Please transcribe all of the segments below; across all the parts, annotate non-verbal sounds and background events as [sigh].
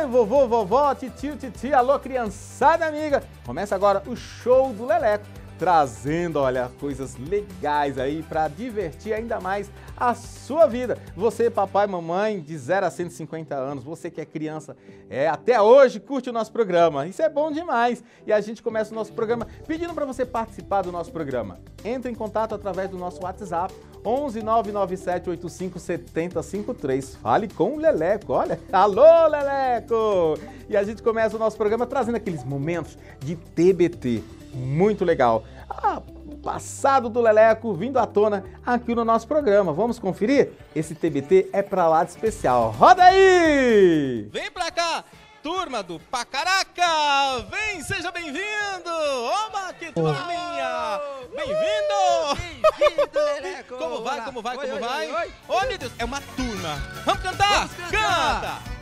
mamãe, vovô, vovó, titio, titia, alô, criançada amiga. Começa agora o show do Leleco, trazendo, olha, coisas legais aí para divertir ainda mais a sua vida. Você, papai, mamãe, de 0 a 150 anos, você que é criança, é até hoje curte o nosso programa. Isso é bom demais. E a gente começa o nosso programa pedindo para você participar do nosso programa. Entre em contato através do nosso WhatsApp 11 997 85 70 53. Fale com o Leleco, olha. Alô, Leleco! E a gente começa o nosso programa trazendo aqueles momentos de TBT. Muito legal. Ah, o passado do Leleco vindo à tona aqui no nosso programa. Vamos conferir? Esse TBT é pra lá de especial. Roda aí! Vem pra cá! Turma do Pacaraca! Vem, seja bem-vindo! Oba, que turminha! Bem-vindo! Bem-vindo, [laughs] Leleco! Como vai, como vai, como oi, vai? oi, oi. Oh, meu Deus, é uma turma! Vamos cantar? Vamos cantar. Canta!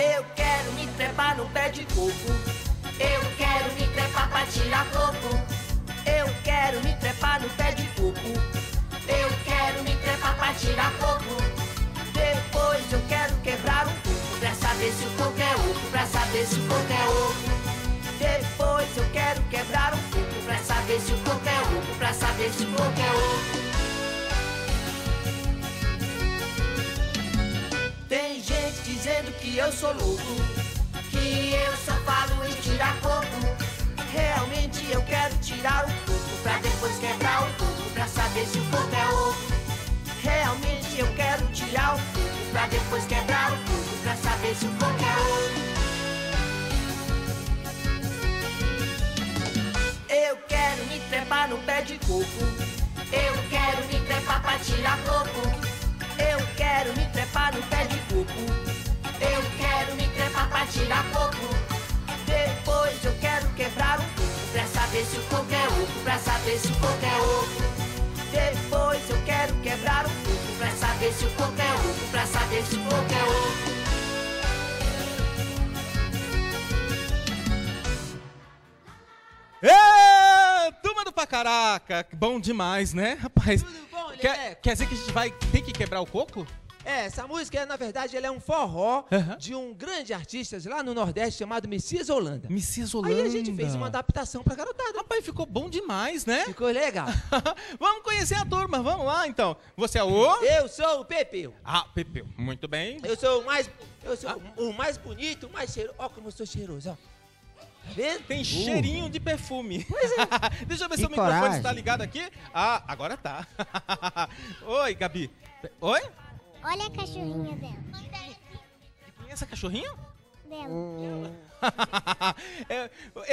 Eu quero me trepar no pé de coco. Eu quero me trepar pra tirar coco. Eu quero me trepar no pé de coco. Eu quero me trepar pra tirar coco. Depois eu quero quebrar um coco pra saber se o coco é oco, pra saber se o coco é oco. Depois eu quero quebrar um coco pra saber se o coco é oco, pra saber se o coco é oco. Tem gente dizendo que eu sou louco, que eu só falo em tirar coco. Realmente eu quero tirar o coco pra depois quebrar o coco pra saber se o coco é oco. Realmente eu quero tirar o coco pra depois quebrar o coco pra saber se o coco é oco. Eu quero me trepar no pé de coco. Eu quero me trepar pra tirar coco. Eu quero me trepar no pé de coco. Eu quero me trepar pra tirar coco. Depois eu quero quebrar um coco pra saber se o coco é oco, pra saber se o coco é oco. Depois eu quero quebrar um coco pra saber se o coco é oco, pra saber se o coco é oco. Ê, turma do Pacaraca! Bom demais, né, rapaz? Tudo bom, Quer, quer dizer que a gente vai ter que quebrar o coco? É, essa música, na verdade, ela é um forró de um grande artista lá no Nordeste chamado Messias Holanda. Messias Holanda. Aí a gente fez uma adaptação pra garotada. Rapaz, ficou bom demais, né? Ficou legal. [laughs] vamos conhecer a turma, vamos lá então. Você é o. Eu sou o Pepeu. Ah, Pepeu, muito bem. Eu sou o mais. Eu sou o mais bonito, o mais cheiroso. Ó, como eu sou cheiroso, ó. Tá vendo? Tem cheirinho de perfume. [laughs] Deixa eu ver se o microfone está ligado aqui. Ah, agora tá. [laughs] Oi, Gabi. Oi? Olha a cachorrinha dela. Quem é essa cachorrinha? dela. [laughs] É,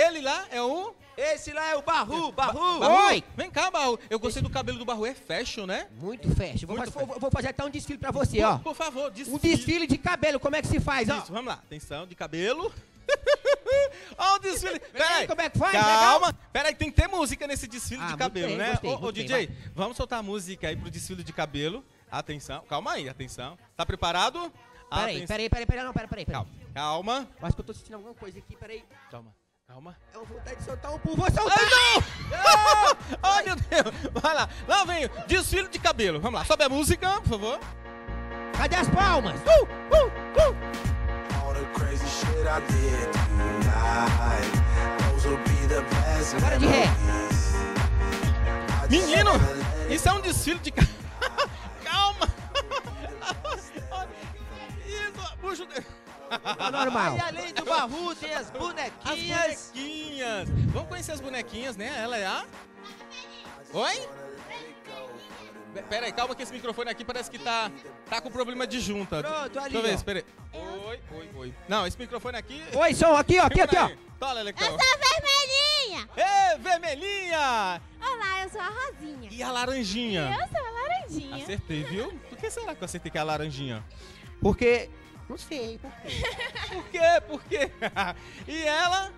ele lá é o. Esse lá é o Barru, Barru. Barru? Vem cá, Barru. Eu gostei do cabelo do Barru, é fashion, né? Muito fashion. Vou, Muito fazer- vou- vou fazer até um desfile pra você, ó. Por, favor, Um desfile. desfile de cabelo, como é que se faz, ó? Isso, vamos lá. Atenção, de cabelo. [laughs] Ó o desfile. Peraí. como é que faz? Calma. Peraí, tem que ter música nesse desfile Ah, de muito cabelo, bem, né? gostei, ô, ô, gostei, DJ, vamos soltar a música aí pro desfile de cabelo. Atenção. Calma aí, atenção. Tá preparado? Peraí, peraí, peraí, peraí, não, peraí, peraí. Calma. Calma. Eu Acho que eu tô sentindo alguma coisa aqui, peraí. Calma. Calma. Eu vou vontade de soltar um pulo, vou soltar! [laughs] Ai, meu Deus. Vai lá. Lá vem o desfile de cabelo. Vamos lá. Sobe a música, por favor. Cadê as palmas? Uh, uh, uh. All the crazy shit I did tonight. Those will be the best Agora de ré. Menino, isso é um desfile de cabelo. [laughs] Calma. [laughs] Isso, puxa o dedo. Normal. [laughs] E além do Barru, tem as As bonequinhas. bonequinhas. Vamos conhecer as bonequinhas, né? Ela é a... Oi? Pe- Pera aí, calma que esse microfone aqui parece que tá, tá com problema de junta. Pronto, ali, Deixa eu ver, espera aí. Oi, oi, oi. Não, esse microfone aqui... Oi, som, aqui, ó, aqui, aqui, ó. Tola, Lelecão. Eu sou a vermelhinha. Ê, vermelhinha! Olá, eu sou a rosinha. E a laranjinha? Eu sou a laranjinha. Acertei, viu? Por que será que eu acertei que é a laranjinha? Porque. Não sei, por quê? [laughs] Por quê? Por quê? [laughs] e ela?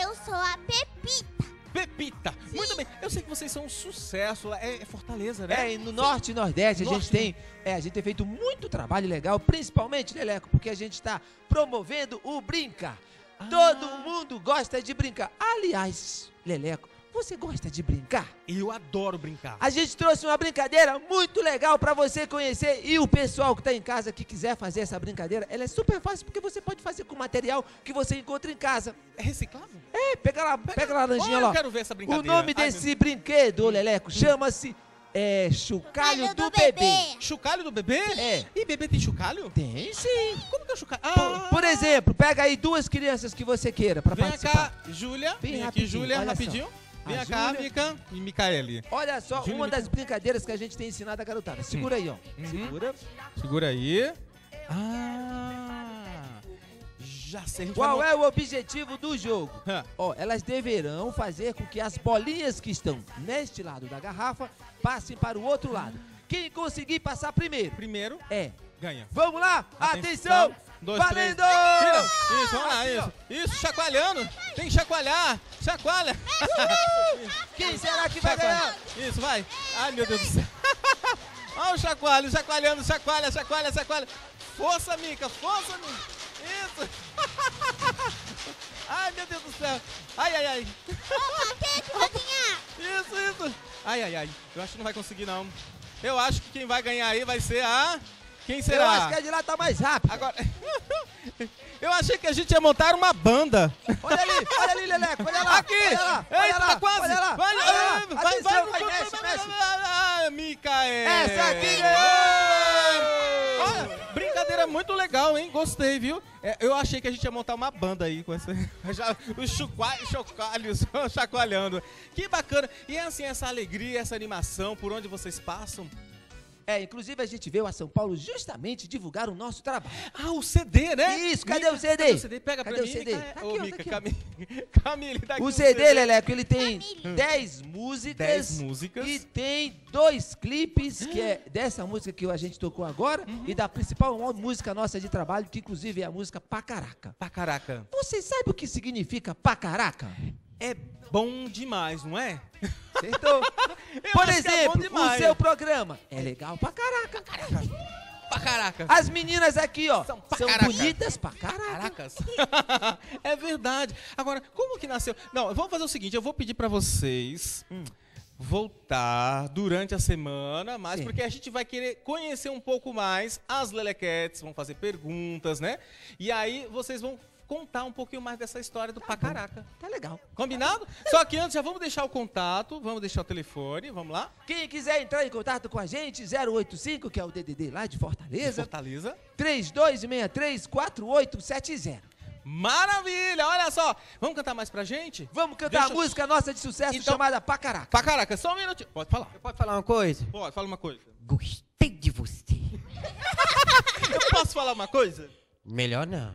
Eu sou a Pepita. Pepita. Muito bem. Eu sei que vocês são um sucesso lá. É, é Fortaleza, né? É, e no Norte e Nordeste a Norte, gente tem, é, a gente tem feito muito trabalho legal, principalmente, Leleco, porque a gente está promovendo o Brinca. Ah. Todo mundo gosta de brincar. Aliás, Leleco, Você gosta de brincar? Eu adoro brincar. A gente trouxe uma brincadeira muito legal pra você conhecer e o pessoal que tá em casa que quiser fazer essa brincadeira, ela é super fácil porque você pode fazer com material que você encontra em casa. É reciclável? É, pega lá, pega a laranjinha Olha, lá. eu quero ver essa O brincadeira. nome Ai, desse brinquedo, ô Leleco, chama-se é, chocalho Chocalho do, do bebê. bebê. Chocalho do bebê? É. E bebê tem chocalho? Tem sim. Como que é o chocalho? Por, Ah, por exemplo, pega aí duas crianças que você queira pra Vem participar. cá, Júlia. Bem Vem aqui, rapidinho, Júlia, olha só. Vem A cá, Júlia- Mica e Micaele. Olha só, Júlia uma me- das brincadeiras que a gente tem ensinado a garotada. Segura aí, ó. Uhum. Segura. Segura aí. Ah, já sei. a gente Qual vai é o objetivo do jogo? Ó, elas deverão fazer com que as bolinhas que estão neste lado da garrafa passem para o outro lado. Quem conseguir passar primeiro Primeiro, é. ganha. Vamos lá, atenção! Dois, valendo! três. Tira. Isso, vamos lá, ó. isso. Isso, chacoalhando. Tem que chacoalhar. Chacoalha. [laughs] Quem será que vai Chacoalha. ganhar? Isso, vai. Ai, meu Deus do céu. [laughs] Olha o chacoalho, chacoalhando, chacoalha, chacoalha, chacoalha. Força, Mica, força, Mica. Isso. [laughs] Ai, meu Deus do céu. Ai, ai, ai. Rosinha. Isso, isso. Ai, ai, ai. Eu acho que não vai conseguir, não. Eu acho que quem vai ganhar aí vai ser a... Quem será? Eu acho que a de lá tá mais rápido. Agora... [laughs] Eu achei que a gente ia montar uma banda. Olha ali, olha ali, Leleco, olha lá. Aqui! Olha lá, olha Eita, lá, tá quase! olha lá, vai, olha lá. vai, vai, Atenção, vai, vai, mexe, mexe. Ah, Micael! Essa aqui ganhou! Olha, brincadeira muito legal, hein? Gostei, viu? É, eu achei que a gente ia montar uma banda aí com essa, [laughs] já, os chocalhos [laughs] chacoalhando. Que bacana! E é assim, essa alegria, essa animação, por onde vocês passam. É, inclusive a gente veio a São Paulo justamente divulgar o nosso trabalho. Ah, o CD, né? Isso, cadê Mica, o CD? Cadê o CD? Pega Cadê pra o mim, CD? Mica. Tá Ô, aqui, ó, Mica, tá aqui, ó. Camille, [laughs] Camille, tá aqui O CD, Leleco, ele tem Família. 10 músicas. 10 músicas. E tem dois clipes, que é dessa música que a gente tocou agora Uhum. e da principal música nossa de trabalho, que inclusive é a música Pacaraca. Pra caraca. Você sabe o que significa Pacaraca? É bom demais, não é? Acertou? [laughs] Por é exemplo, o demais. seu programa é legal pra caraca. Pra caraca. As meninas aqui, ó, São são, caraca. bonitas pra caraca. Caracas. [laughs] é verdade. Agora, como que nasceu? Não, vamos fazer o seguinte, eu vou pedir pra vocês voltar durante a semana, mas Sim. porque a gente vai querer conhecer um pouco mais as Lelequetes, vão fazer perguntas, né? E aí vocês vão contar um pouquinho mais dessa história do Pacaraca. Tá legal. Combinado? Só que antes já vamos deixar o contato, vamos deixar o telefone, vamos lá? Quem quiser entrar em contato com a gente, 085, que é o DDD lá de Fortaleza, Fortaleza. 3263-4870. Maravilha! Olha só! Vamos cantar mais pra gente? Vamos cantar Deixa- a música nossa de sucesso Então- chamada Pacaraca. Pacaraca, só um minutinho. Pode falar. Pode falar uma coisa? Pode, fala uma coisa. Gostei de você. [laughs] Eu posso falar uma coisa? Melhor não.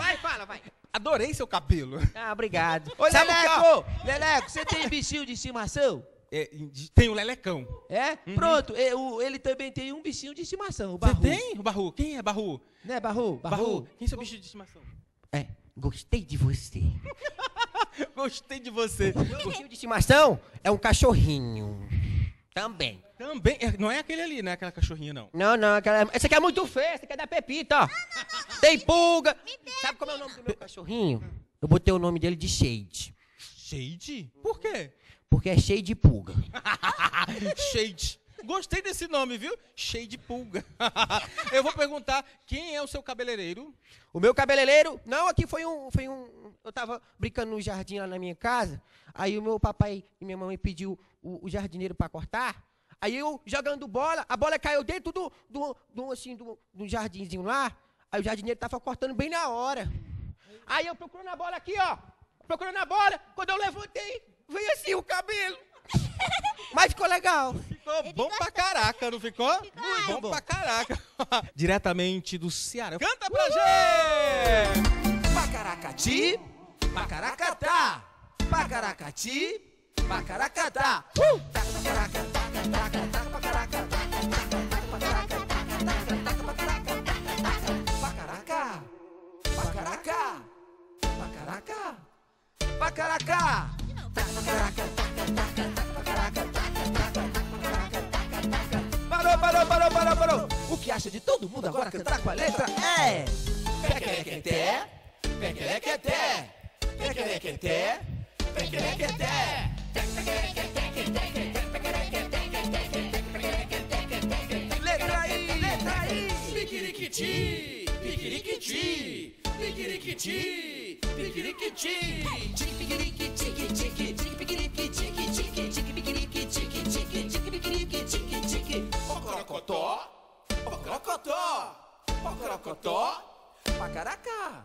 Vai, fala, vai. Adorei seu cabelo. Ah, obrigado. Ô? Leleco! Leleco, você tem bichinho de estimação? É, tem o Lelecão. É? Pronto, e- o- ele também tem um bichinho de estimação, o Você Barru. tem? O Barru. Quem é Barru? Né, Barru? Barru. Quem é seu bicho de estimação? É, gostei de você. [laughs] Gostei de você. Meu bichinho de estimação é um cachorrinho. Também. Também. é, Não é aquele ali, né? Aquela cachorrinha, não. Não, não, aquela... essa aqui é muito feia, essa aqui é da Pepita, ó. Tem pulga. Sabe como é o nome do meu cachorrinho? Eu botei o nome dele de Shade. Shade? Por quê? Porque é cheio de pulga. [laughs] Shade. Gostei desse nome, viu? Cheio de pulga. [laughs] Eu vou perguntar quem é o seu cabeleireiro. O meu cabeleireiro, não, aqui foi um, foi um, eu tava brincando no jardim lá na minha casa, aí o meu papai e minha mamãe pediu o, o jardineiro para cortar, aí eu jogando bola, a bola caiu dentro do, do, do assim, do, do jardinzinho lá, aí o jardineiro tava cortando bem na hora. Aí eu procurando a bola aqui, ó, procurando a bola, quando eu levantei, veio assim o cabelo. [laughs] Mas ficou legal. Ficou bom pra caraca, não ficou? Muito bom, pra caraca. Diretamente do Ceará. Canta pra gente! Pacaracati, pacaracatá. Pacaracati, pacaracatá. Uh! Taca, pacaraca, taca, taca, taca, pacaraca, taca, taca, taca, pacaraca, taca, pacaraca, taca, pacaraca. Pacaraca, pacaraca, pacaraca. Taca, pacaraca, taca, taca, taca, pacaraca, taca, taca, pacaraca, taca, taca. Parou, parou, parou, parou, parou. O que acha de todo mundo agora cantar com a letra é... Pequerequeté, pequerequeté, pequerequeté, pequerequeté, Letra I, letra I. Piquiriquiti, piquiriquiti, piquiriquiti, piquiriquiti. Tiki piquiriqui, tiki tiki, tiki piquiriqui, tiki tiki, tiki piquiriqui, tiki tiki, tiki piquiriqui, tiki tiki. Pocorocotó, pocorocotó, pocorocotó. Pacaraca,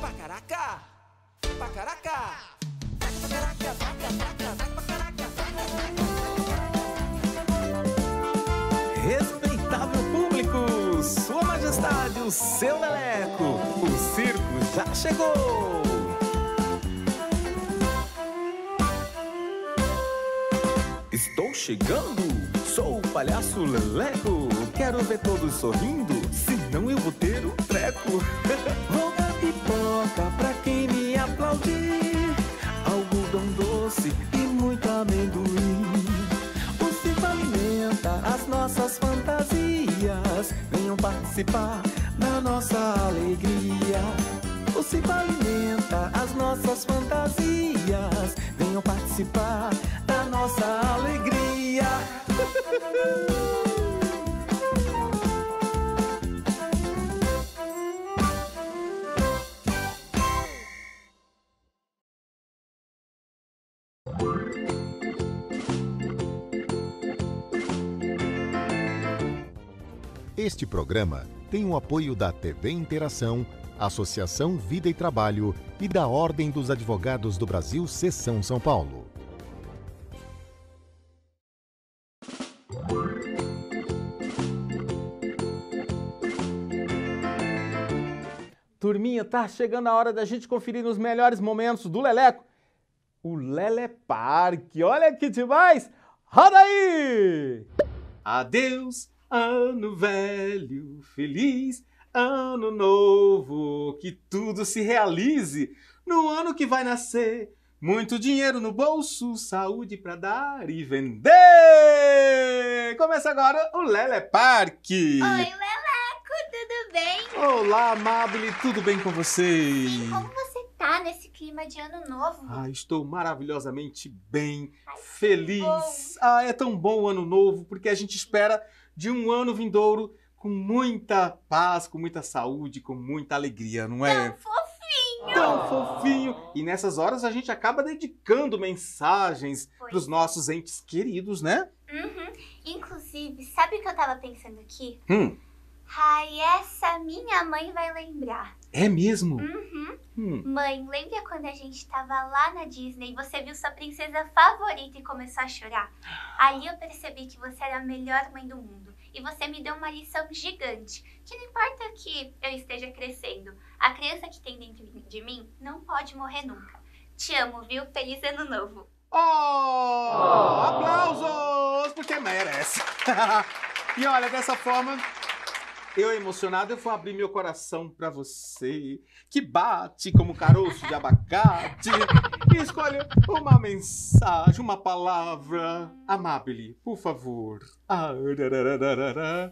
pacaraca, pacaraca. Respeitável público, Sua Majestade, o seu Leleco, o circo já chegou! Estou chegando, sou o palhaço Leleco, quero ver todos sorrindo, senão eu vou ter um treco. [laughs] Vou dar pipoca pra quem me aplaudir, doce e muito amendoim. O circo alimenta as nossas fantasias. Venham participar da nossa alegria. O circo alimenta as nossas fantasias. Venham participar da nossa alegria. [laughs] Este programa tem o apoio da TV Interação, Associação Vida e Trabalho e da Ordem dos Advogados do Brasil, Seção São Paulo. Turminha, tá chegando a hora da gente conferir os melhores momentos do Leleco. O Lele Parque, olha que demais! Roda aí! Adeus, ano velho, feliz ano novo, que tudo se realize no ano que vai nascer. Muito dinheiro no bolso, saúde pra dar e vender! Começa agora o Lele Parque! Oi, Leleco, tudo bem? Olá, Amabile, tudo bem com você? Sim, como você tá nesse clima de ano novo? Ah, estou maravilhosamente bem, Ai, feliz. Ah, é tão bom o ano novo, porque a gente espera de um ano vindouro com muita paz, com muita saúde, com muita alegria, não é? Tão fofinho! Tão fofinho! E nessas horas a gente acaba dedicando mensagens para os nossos entes queridos, né? Uhum. Inclusive, sabe o que eu tava pensando aqui? Hum, Ai, essa minha mãe vai lembrar. é mesmo? Uhum. Hum. Mãe, lembra quando a gente tava lá na Disney e você viu sua princesa favorita e começou a chorar? Ali eu percebi que você era a melhor mãe do mundo. E você me deu uma lição gigante. Que não importa que eu esteja crescendo, a criança que tem dentro de mim não pode morrer nunca. Te amo, viu? Feliz ano novo. Oh! Aplausos! Porque merece. [laughs] e olha, dessa forma, eu emocionado, eu vou abrir meu coração pra você, que bate como caroço de abacate, e escolhe uma mensagem, uma palavra. Amabile, por favor. Ah.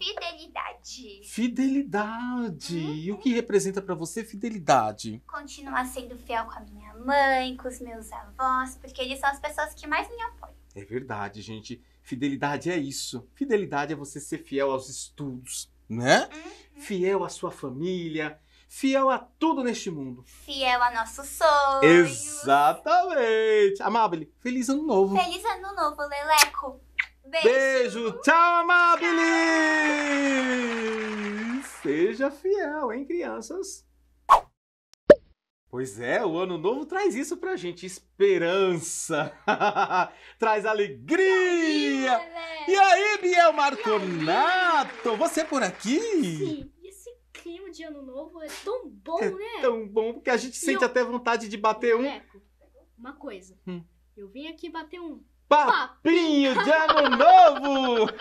Fidelidade. Fidelidade. E o que representa pra você fidelidade? Continuar sendo fiel com a minha mãe, com os meus avós, porque eles são as pessoas que mais me apoiam. É verdade, gente. Fidelidade é isso. Fidelidade é você ser fiel aos estudos, né? Fiel à sua família, fiel a tudo neste mundo. Fiel a nossos sonhos. Exatamente. Amabile, feliz ano novo. Feliz ano novo, Leleco. Beijo. Beijo, tchau, Amabile! Seja fiel, hein, crianças? Pois é, o ano novo traz isso pra gente, esperança, [laughs] traz alegria. E aí, Biel Marconato, você por aqui? Sim, esse clima de ano novo é tão bom, É né? tão bom que a gente sente eu- até vontade de bater um uma coisa. Hum. Eu vim aqui bater um. papinho de ano novo. [laughs]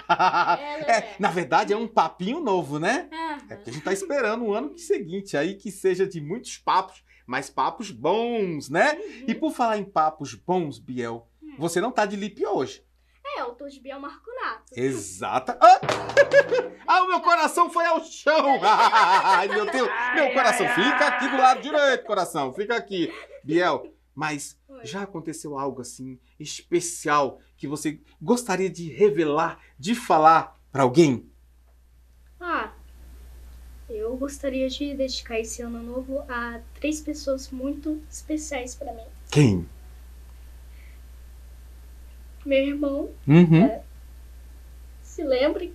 É, É, na verdade é um papinho novo, né? Ah, É porque a gente tá esperando um ano seguinte aí que seja de muitos papos, mas papos bons, né? uhum. E por falar em papos bons, Biel, Hum. você não tá de lip hoje. É, eu tô de Biel Marconato. Exata. Ah! [laughs] ah, o meu coração foi ao chão. [laughs] Ai, meu Deus. Meu coração, fica aqui do lado direito, coração. Fica aqui. Biel, mas Oi. já aconteceu algo assim especial que você gostaria de revelar, de falar pra alguém? Ah, eu gostaria de dedicar esse ano novo a três pessoas muito especiais pra mim. Quem? Meu irmão, Uhum. se lembre,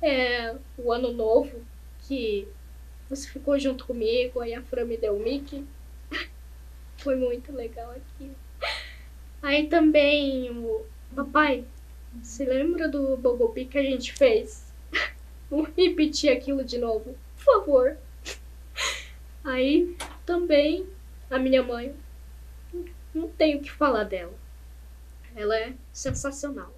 é, o ano novo que você ficou junto comigo, aí a Fran me deu o Mickey. [laughs] Foi muito legal aqui. Aí também o papai, se lembra do Bobopi que a gente fez? [laughs] Vamos repetir aquilo de novo, por favor. Aí também a minha mãe, não tenho o que falar dela. Ela é sensacional.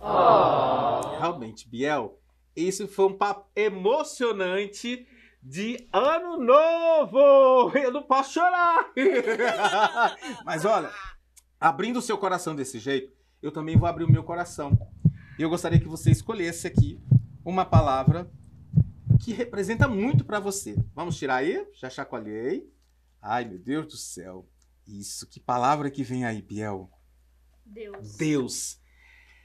Realmente, Biel, isso foi um papo emocionante de ano novo! Eu não posso chorar! [laughs] Mas olha, abrindo o seu coração desse jeito, eu também vou abrir o meu coração. E eu gostaria que você escolhesse aqui uma palavra que representa muito pra você. Vamos tirar aí? Já chacoalhei. Ai, meu Deus do céu. Isso, que palavra que vem aí, Biel? Deus. Deus.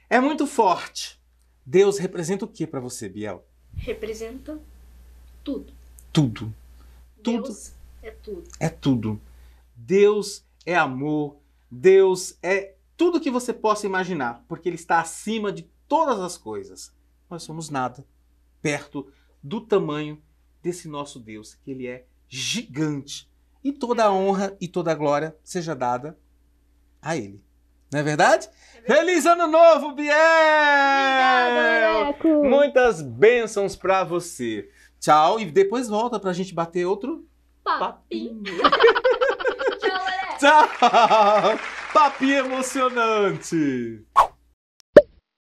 É muito forte. Deus representa o que pra você, Biel? Representa tudo. Tudo. Tudo Deus é tudo. é tudo. Deus é amor. Deus é tudo que você possa imaginar, porque Ele está acima de todas as coisas. Nós somos nada perto do tamanho desse nosso Deus, que Ele é gigante. E toda a honra e toda a glória seja dada a Ele. Não é verdade? Feliz Ano Novo, Biel! Muitas bênçãos pra você. Tchau e depois volta pra gente bater outro Papinho. [laughs] Tchau! [laughs] Papinho emocionante!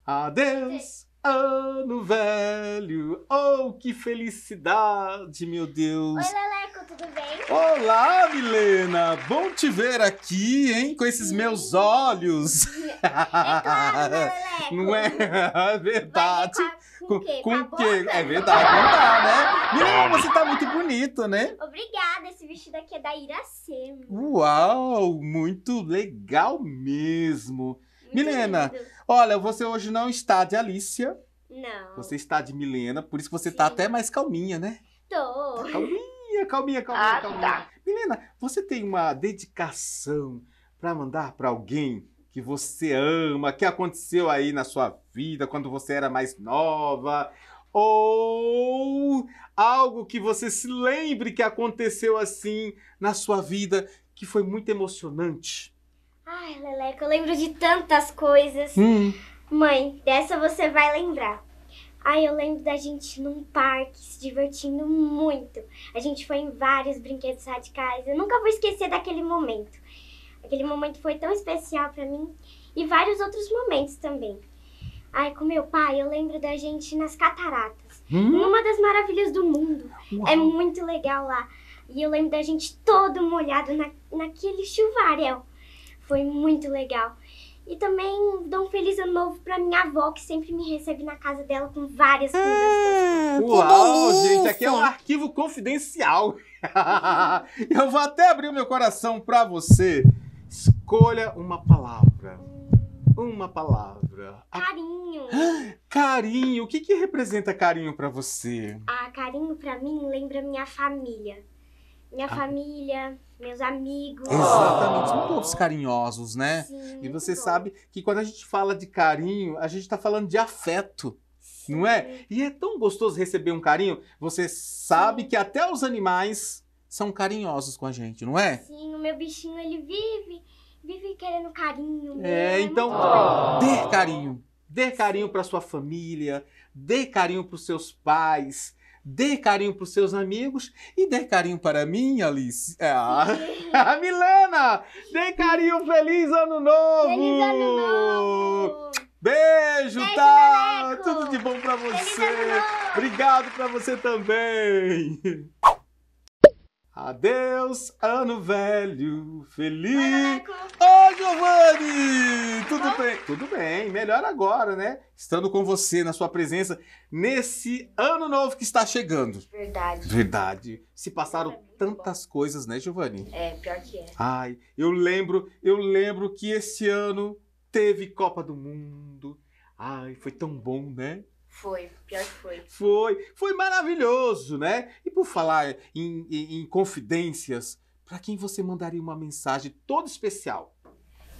Adeus, ano velho! Oh, que felicidade, meu Deus! Oi, Leleco, tudo bem? Olá, Milena! Bom te ver aqui, hein? Com esses meus olhos! É claro, né, Leleco? Não é? [laughs] É verdade. Com, quê? Com o quê? É verdade, não dá, né? Milena, você tá muito bonito, né? Obrigada, esse vestido aqui é da Iracema. Uau, muito legal mesmo. Milena, lindo. Olha, você hoje não está de Alicia, Não. você está de Milena, por isso que você tá Sim. até mais calminha, né? Tô. Calminha, calminha, calminha, calminha. Milena, você tem uma dedicação para mandar para alguém que você ama, que aconteceu aí na sua vida quando você era mais nova? Ou algo que você se lembre que aconteceu assim na sua vida que foi muito emocionante? Ai, Leleco, eu lembro de tantas coisas. Hum, Mãe, dessa você vai lembrar. Ai, eu lembro da gente num parque se divertindo muito. A gente foi em vários brinquedos radicais. Eu nunca vou esquecer daquele momento. Aquele momento foi tão especial pra mim e vários outros momentos também. Ai, com meu pai, eu lembro da gente nas cataratas. hum, Uma das maravilhas do mundo. uau. É muito legal lá. E eu lembro da gente todo molhado na, naquele chuvaréu. Foi muito legal. E também dou um feliz ano novo pra minha avó, que sempre me recebe na casa dela com várias comidas. Uau, gente, aqui é um arquivo confidencial. [laughs] Eu vou até abrir o meu coração para você. Escolha uma palavra. Uma palavra. A- Carinho. [gasps] Carinho. O que, que representa carinho para você? Ah, carinho pra mim lembra minha família. Minha Ah. família, meus amigos. Exatamente. São todos carinhosos, né? Sim, E você bom. sabe que quando a gente fala de carinho, a gente tá falando de afeto. Não é? E é tão gostoso receber um carinho. Você sabe Sim. que até os animais são carinhosos com a gente, não é? Sim, o meu bichinho, ele vive, vive querendo carinho. É, muito então dê carinho. Dê carinho para sua família, dê carinho para os seus pais, dê carinho para os seus amigos e dê carinho para mim, Alice. Ah, [laughs] a Milena! Dê carinho, feliz ano novo! Feliz ano novo! Beijo, Beijo, tá? Tudo de bom para você. Obrigado para você também. Adeus, ano velho, feliz. Leleco, Ô, Giovanni! Tudo bem? Tudo bem, melhor agora, né? Estando com você, na sua presença, nesse ano novo que está chegando. Verdade. Verdade. Se passaram É tantas coisas, né, Giovanni? É, pior que é. Ai, eu lembro, eu lembro que esse ano teve Copa do Mundo. Ai, foi tão bom, né? Foi, pior que foi. Foi, foi maravilhoso, né? E por falar em, em- em confidências, pra quem você mandaria uma mensagem toda especial?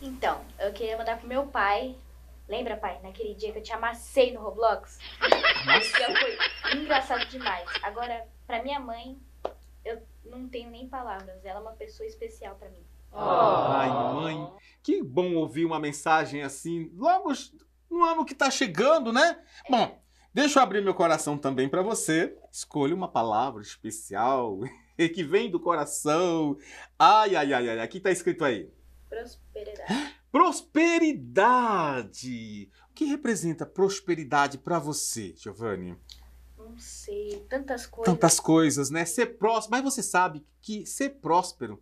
Então, eu queria mandar pro meu pai. Lembra, pai, naquele dia que eu te amassei no Roblox? Esse dia foi engraçado demais. Agora, pra minha mãe, eu não tenho nem palavras. Ela é uma pessoa especial pra mim. Ai, mãe, que bom ouvir uma mensagem assim, logo no ano que tá chegando, né? Bom, deixa eu abrir meu coração também pra você. Escolha uma palavra especial [laughs] que vem do coração. Ai, ai, ai, ai, aqui tá escrito aí. Prosperidade. [gasps] Prosperidade. O que representa prosperidade pra você, Giovanni? Não sei, tantas coisas. Tantas coisas, né? Ser próspero, mas você sabe que ser próspero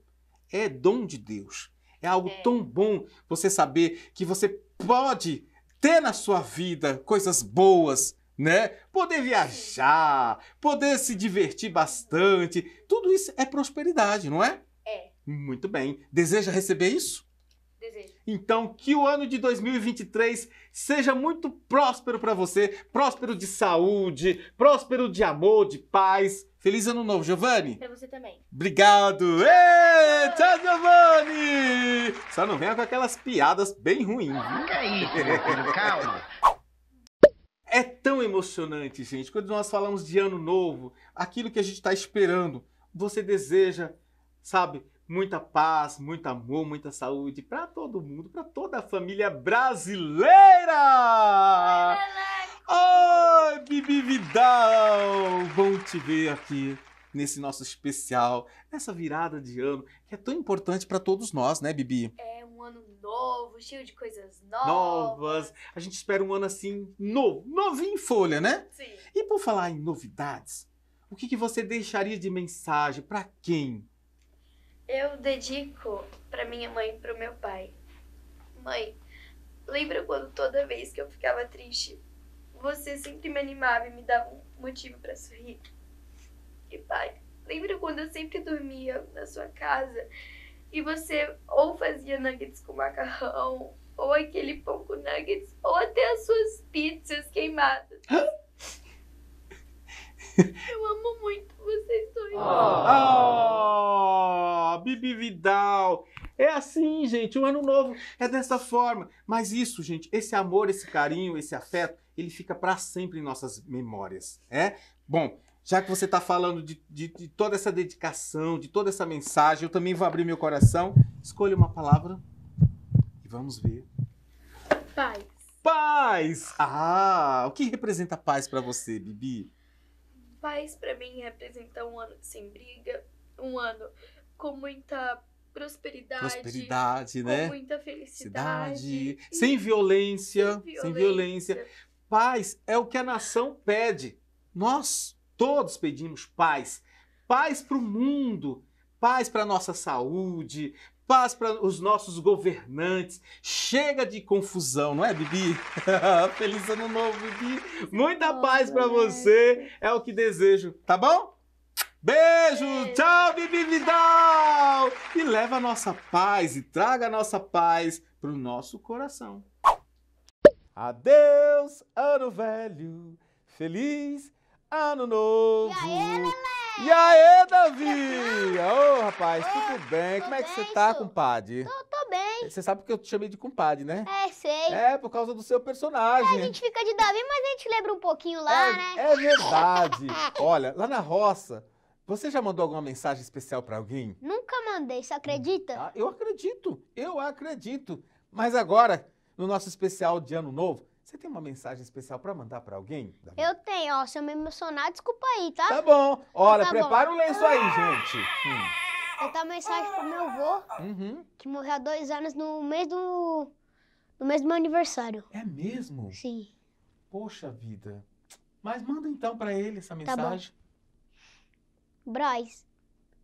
é dom de Deus. É algo É. tão bom você saber que você pode ter na sua vida coisas boas, né? Poder viajar, poder se divertir bastante. Tudo isso é prosperidade, não é? É, Muito bem. Deseja receber isso? desejo. Então, que o ano de 2023 seja muito próspero para você, próspero de saúde, próspero de amor, de paz. Feliz ano novo, Giovanni. Pra você também. Obrigado. Ê, tchau, Giovanni. Só não venha com aquelas piadas bem ruins. viu? calma. É tão emocionante, gente, quando nós falamos de ano novo, aquilo que a gente está esperando. Você deseja, sabe, muita paz, muito amor, muita saúde para todo mundo, para toda a família brasileira! Oi, Bibi Vidal! Bom te ver aqui nesse nosso especial, nessa virada de ano que é tão importante para todos nós, né, Bibi? É um ano novo, cheio de coisas novas. Novas. A gente espera um ano assim, novo, novinho em folha, né? Sim. E por falar em novidades, o que, que você deixaria de mensagem para quem? Eu dedico pra minha mãe e pro meu pai. Mãe, lembra quando toda vez que eu ficava triste, você sempre me animava e me dava um motivo pra sorrir? E pai, lembra quando eu sempre dormia na sua casa e você ou fazia nuggets com macarrão, ou aquele pão com nuggets, ou até as suas pizzas queimadas? [laughs] eu amo muito vocês dois. Ah, Bibi Vidal! É assim, gente, o ano novo é dessa forma. Mas isso, gente, esse amor, esse carinho, esse afeto, ele fica para sempre em nossas memórias, é? Bom, já que você está falando de, de- de toda essa dedicação, de toda essa mensagem, eu também vou abrir meu coração. Escolha uma palavra e vamos ver. Paz. Paz! Ah, o que representa paz para você, Bibi? Paz pra mim representa um ano sem briga, um ano com muita prosperidade, Prosperidade, com né? muita felicidade, Cidade, e sem violência, sem sem violência. Paz é o que a nação pede. Nós todos pedimos paz. Paz para o mundo, paz para a nossa saúde, paz para os nossos governantes. Chega de confusão, não é, Bibi? [laughs] Feliz ano novo, Bibi. Muita paz para você, é o que desejo, tá bom? Beijo, tchau, Bibi Vidal! E leva a nossa paz e traga a nossa paz pro nosso coração. Adeus, ano velho, feliz ano novo. E aí, Lelé? E aí, Davi? [laughs] Ô, rapaz, tudo bem? Como é que você tá, compadre? Eu tô bem. Você sabe que eu te chamei de compadre, né? É, sei. É, por causa do seu A personagem. gente fica de Davi, mas a gente lembra um pouquinho lá, é, né? é verdade. [laughs] Olha, lá na roça, você já mandou alguma mensagem especial pra alguém? Nunca mandei, você acredita? Ah, eu acredito, eu acredito. Mas agora, no nosso especial de Ano Novo, você tem uma mensagem especial pra mandar pra alguém? Davi? Eu tenho, ó. Se eu me emocionar, desculpa aí, tá? Tá bom. Olha, Tá prepara o lenço aí, gente. Eu tenho uma mensagem pro meu avô, Hum, uhum. que morreu há dois anos no mês do. no mês do meu aniversário. É mesmo? Sim. Poxa vida. Mas manda então pra ele essa Tá mensagem. Braz,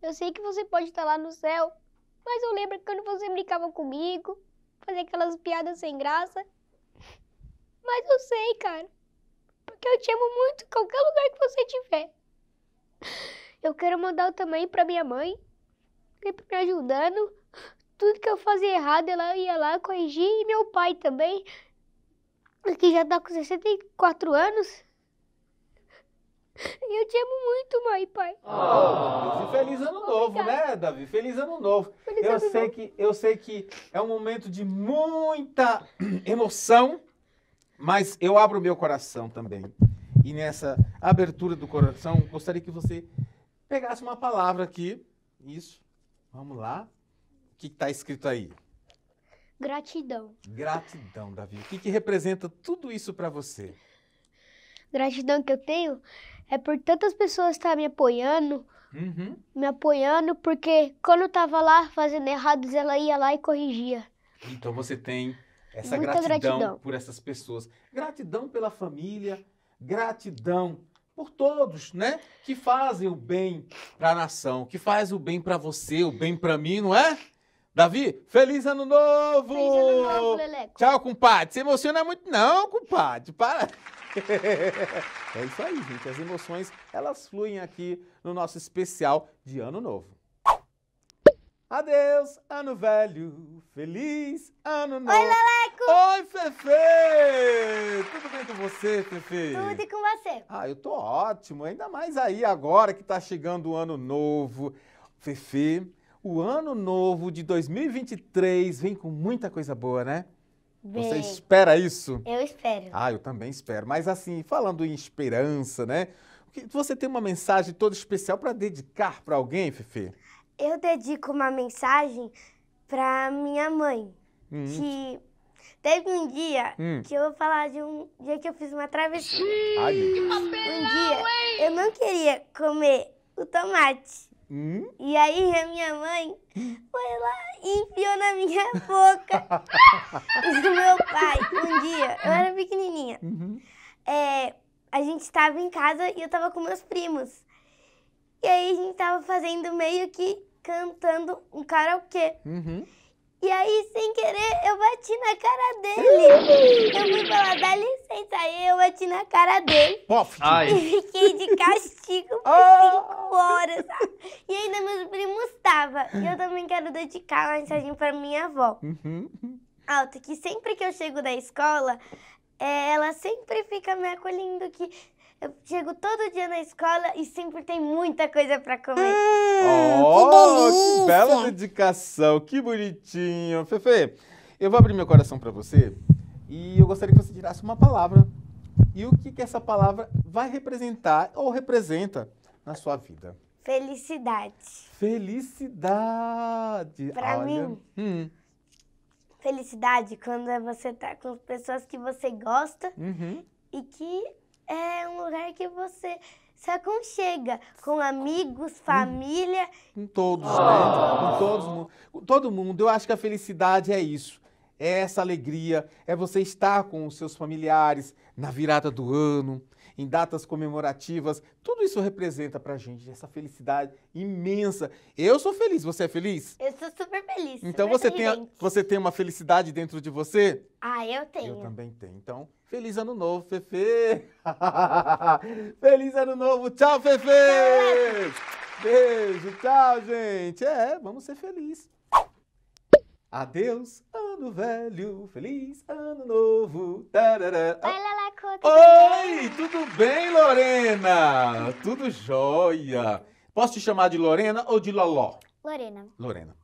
eu sei que você pode estar lá no céu, mas eu lembro quando você brincava comigo, fazia aquelas piadas sem graça. Mas eu sei, cara, porque eu te amo muito em qualquer lugar que você estiver. Eu quero mandar também pra minha mãe, sempre me ajudando. Tudo que eu fazia errado, ela ia lá corrigir. E meu pai também, que já tá com 64 anos, Eu te amo muito, mãe e pai. Oh, meu Deus. E feliz ano novo, né, Davi? Feliz ano novo. Feliz Eu ano sei novo. que eu sei que é um momento de muita [clears throat] emoção, mas eu abro meu coração também. E nessa abertura do coração, gostaria que você pegasse uma palavra aqui. Isso. Vamos lá. O que está escrito aí? Gratidão. Gratidão, Davi. O que, que representa tudo isso para você? Gratidão que eu tenho é por tantas pessoas estar me apoiando, Uhum. me apoiando, porque quando eu tava lá fazendo errados, ela ia lá e corrigia. Então você tem essa Muita gratidão, gratidão. por essas pessoas. Gratidão pela família, gratidão por todos, né? Que fazem o bem para a nação, que faz o bem para você, o bem para mim, não é? Davi, feliz ano novo! Feliz ano novo, Leleco. Tchau, compadre. Se emociona muito não, compadre. Para. [laughs] é isso aí, gente. As emoções, elas fluem aqui no nosso especial de ano novo. Adeus, ano velho. Feliz ano novo. Oi, Leleco. Oi, Fefe! Tudo bem com você, Fefe? Tudo e com você. Ah, eu tô ótimo. Ainda mais aí agora que tá chegando o ano novo. Fefe, o ano novo de 2023 vem com muita coisa boa, né? Você Vem. espera isso? Eu espero. Ah, eu também espero. Mas assim, falando em esperança, né? Você tem uma mensagem toda especial para dedicar para alguém, Fefe? Eu dedico uma mensagem pra minha mãe. Hum. Que teve um dia Hum. que eu vou falar de um dia que eu fiz uma travessia. Ai. Um dia eu não queria comer o tomate. Hum? E aí a minha mãe foi lá e enfiou na minha [laughs] boca. e do meu pai, um dia, eu era pequenininha. Uhum. É, a gente estava em casa e eu tava com meus primos. E aí a gente tava fazendo meio que cantando um karaokê. Uhum. E aí, sem querer, eu bati na cara dele. Eu fui falar, dá licença. Aí eu bati na cara dele. Pof! E fiquei de castigo por Ah! cinco horas. E ainda meus primos estavam. E eu também quero dedicar uma mensagem pra minha avó. Uhum. Alta, que sempre que eu chego da escola, é, ela sempre fica me acolhendo que eu chego todo dia na escola e sempre tem muita coisa pra comer. Oh, que bela dedicação, que bonitinho. Fefe, eu vou abrir meu coração para você e eu gostaria que você tirasse uma palavra. E o que, que essa palavra vai representar ou representa na sua vida? Felicidade. Felicidade. Pra Olha. mim. Hum, Felicidade quando é você tá com pessoas que você gosta uhum. e que é um lugar que você se aconchega com amigos, família. Com todos, né? Com todos, com todo mundo. Eu acho que a felicidade é isso. É essa alegria, é você estar com os seus familiares na virada do ano, em datas comemorativas. Tudo isso representa pra gente essa felicidade imensa. Eu sou feliz, você é feliz? Eu sou super feliz. Então super você tem, a- sorridente. você tem uma felicidade dentro de você? Ah, eu tenho. Eu também tenho. Então, feliz ano novo, Fefe! [laughs] feliz ano novo! Tchau, Fefe! Beijo, tchau, gente! É, vamos ser felizes. Adeus, ano velho, feliz ano novo. Tarará. Oi, tudo Oi, tudo bem, Lorena? Tudo jóia. Posso te chamar de Lorena ou de Loló? Lorena. Lorena.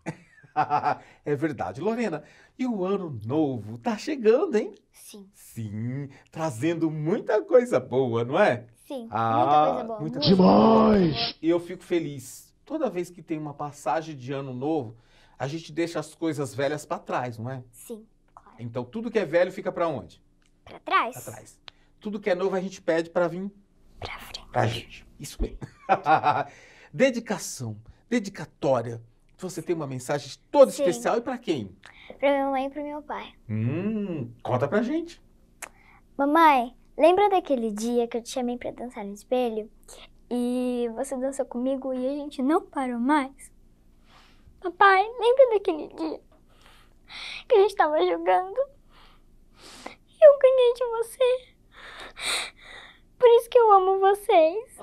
[laughs] é verdade, Lorena. E o ano novo tá chegando, hein? Sim. Sim, trazendo muita coisa boa, não é? Sim. Ah, muita coisa boa. muita. Demais! E eu fico feliz. Toda vez que tem uma passagem de ano novo, a gente deixa as coisas velhas para trás, não é? Sim. Então tudo que é velho fica para onde? Pra trás? Para trás. Tudo que é novo a gente pede para vir Pra frente. pra gente. Isso mesmo. [laughs] Dedicação, dedicatória. Você tem uma mensagem toda Sim. especial e para quem? Pra minha mãe e pro meu pai. Hum, conta pra gente. Mamãe, lembra daquele dia que eu te chamei pra dançar no espelho? E você dançou comigo e a gente não parou mais? Papai, lembra daquele dia que a gente tava jogando? Eu ganhei de você. Por isso que eu amo vocês.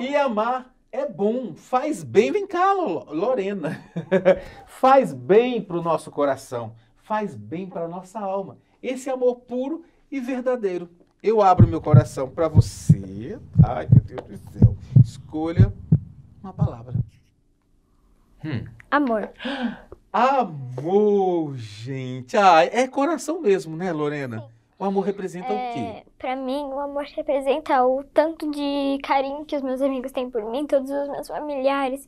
E amar é bom, faz bem. Vem cá, Lo- Lorena. [laughs] faz bem pro nosso coração, faz bem pra nossa alma. Esse amor puro e verdadeiro. eu abro meu coração para você. Ai, meu Deus do céu. Escolha uma palavra. Hum. Amor. Amor, gente. Ah, é coração mesmo, né, Lorena? O amor representa o quê? É, pra mim, o amor representa o tanto de carinho que os meus amigos têm por mim, todos os meus familiares.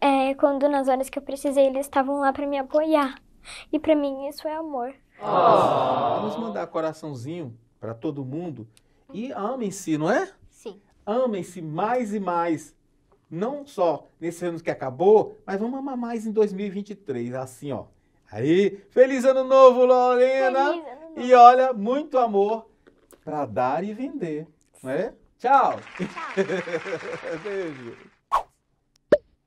É, quando nas horas que eu precisei, eles estavam lá pra me apoiar. E pra mim, isso é amor. Vamos mandar coraçãozinho para todo mundo e amem-se, não é? Sim. Amem-se mais e mais. Não só nesse ano que acabou, mas vamos amar mais em 2023, assim, ó. Aí, feliz ano novo, Lorena! Feliz ano novo. E olha, muito amor para dar e vender, não é? Tchau! [laughs] Beijo!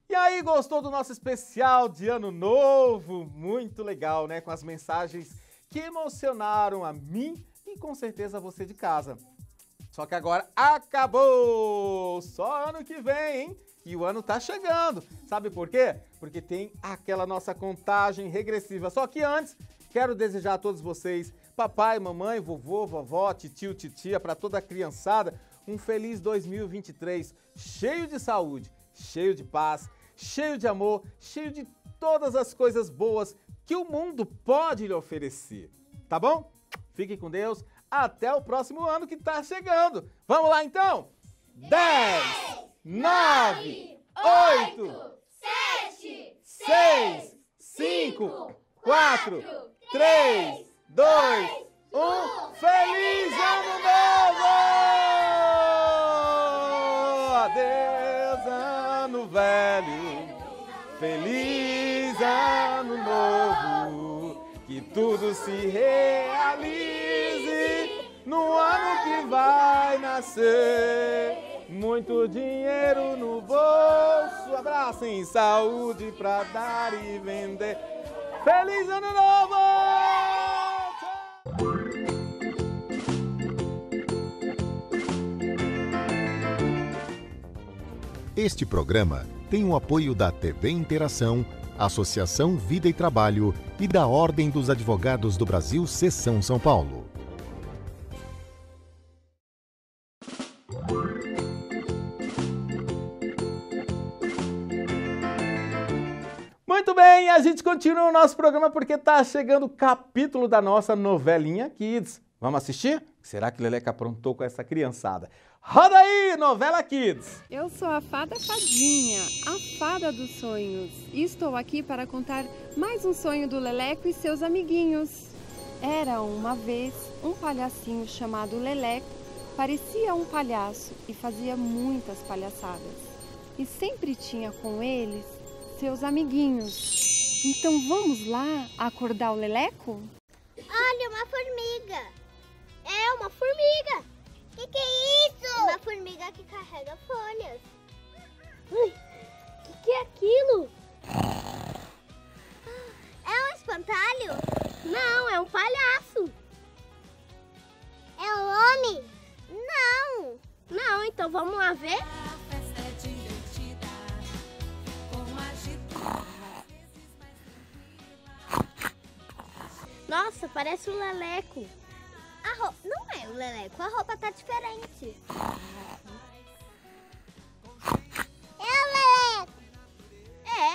E aí, gostou do nosso especial de Ano Novo? Muito legal, né? Com as mensagens que emocionaram a mim e com certeza você de casa. Só que agora acabou! Só ano que vem, hein? E o ano tá chegando. Sabe por quê? Porque tem aquela nossa contagem regressiva. Só que antes, quero desejar a todos vocês, papai, mamãe, vovô, vovó, titio, titia, para toda a criançada, um feliz 2023, cheio de saúde, cheio de paz, cheio de amor, cheio de todas as coisas boas que o mundo pode lhe oferecer. Tá bom? Fique com Deus. Até o próximo ano que tá chegando. Vamos lá então? 10, 9, 8, 7, 6, 5, 4, 3, 2, 1. Feliz Ano Novo! Adeus, Ano Velho. Feliz Ano Novo. Que tudo se realize no ano que vai nascer. Muito dinheiro no bolso, abracem saúde pra dar e vender. Feliz Ano Novo! Este programa tem o apoio da TV Interação, Associação Vida e Trabalho e da Ordem dos Advogados do Brasil, Seção São Paulo. Continua o nosso programa porque tá chegando o capítulo da nossa novelinha Kids. Vamos assistir? Será que Leleca aprontou com essa criançada? Roda aí, novela Kids! Eu sou a Fada Fadinha, a Fada dos Sonhos, e estou aqui para contar mais um sonho do Leleco e seus amiguinhos. Era uma vez um palhacinho chamado Leleco, parecia um palhaço e fazia muitas palhaçadas. E sempre tinha com eles seus amiguinhos. Então vamos lá acordar o Leleco? Olha, uma formiga. É uma formiga. Que que é isso? Uma formiga que carrega folhas. Ui, que que é aquilo? É um espantalho? Não, é um palhaço. É um homem? Não. Não, então vamos lá ver? Nossa, parece um leleco. A roupa não é o leleco, a roupa tá diferente. É o leleco. É,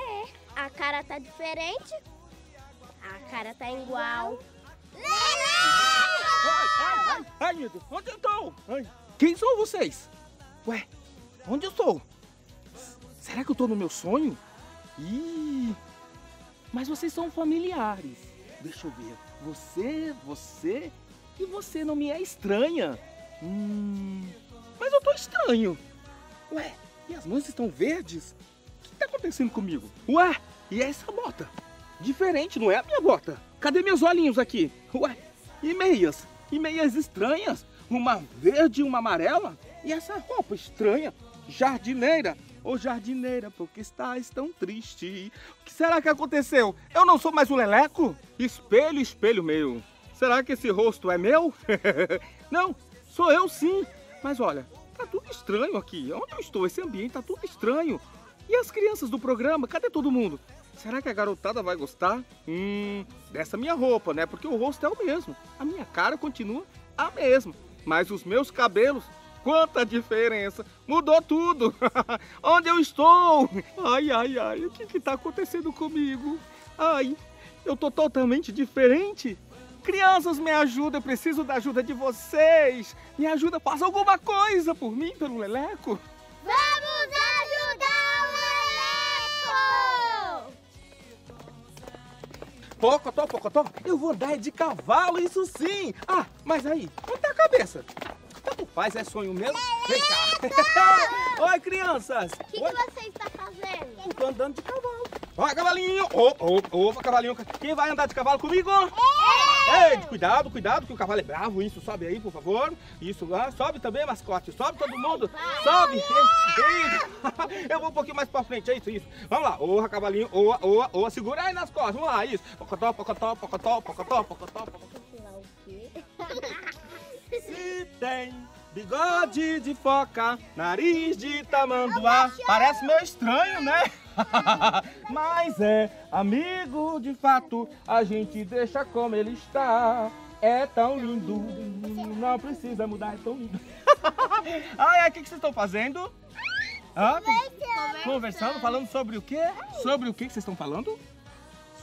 é. A cara tá diferente. A cara tá igual. Ai, ai, ai, ai, meu Deus, onde eu tô? Ai, quem são vocês? Ué, onde eu estou? S- Será que eu tô no meu sonho? Ih, mas vocês são familiares. Deixa eu ver. Você, você e você não me é estranha. Hum, mas eu tô estranho. Ué, e as mãos estão verdes? O que tá acontecendo comigo? Ué, e essa bota? Diferente, não é a minha bota? Cadê meus olhinhos aqui? Ué, e meias? E meias estranhas? Uma verde e uma amarela? E essa roupa estranha? Jardineira? Ô jardineira, por que estás tão triste? O que será que aconteceu? Eu não sou mais o Leleco? Espelho, espelho meu. Será que esse rosto é meu? [laughs] não, sou eu sim. Mas olha, tá tudo estranho aqui. Onde eu estou? Esse ambiente tá tudo estranho. E as crianças do programa? Cadê todo mundo? Será que a garotada vai gostar? Hum, dessa minha roupa, né? Porque o rosto é o mesmo. A minha cara continua a mesma. Mas os meus cabelos, quanta diferença! Mudou tudo! [laughs] Onde eu estou? Ai, ai, ai, o que que tá acontecendo comigo? Ai, eu tô totalmente diferente. Crianças, me ajudem, eu preciso da ajuda de vocês. Me ajuda, faça alguma coisa por mim, pelo Leleco. Vamos ajudar o Leleco! Pocotó, pocotó, eu vou andar de cavalo, isso sim. Ah, mas aí, onde tá a cabeça? Faz, é sonho mesmo. Vem cá. [laughs] Oi, crianças. O que, que você está fazendo? Eu tô andando de cavalo. Ó, cavalinho. Ô, ô, ô, cavalinho. Quem vai andar de cavalo comigo? Ei, cuidado, cuidado, que o cavalo é bravo. Isso, sobe aí, por favor. Isso, ah, sobe também, mascote. Sobe todo mundo. Sobe. Ei, ei. [laughs] Eu vou um pouquinho mais pra frente, é isso, isso. Vamos lá. Ô, cavalinho. Ô, ô, ô. Segura aí nas costas. Vamos lá, isso. Pocotó, pocotó, pocotó, pocotó, pocotó, pocotó. Se tem bigode de foca, nariz de tamanduá. Parece meio estranho, né? [laughs] Mas é amigo de fato, a gente deixa como ele está. É tão lindo, não precisa mudar, é tão lindo. [laughs] Ai, o que, que vocês estão fazendo? Hã? Conversando, falando sobre o quê? Sobre o que vocês estão falando?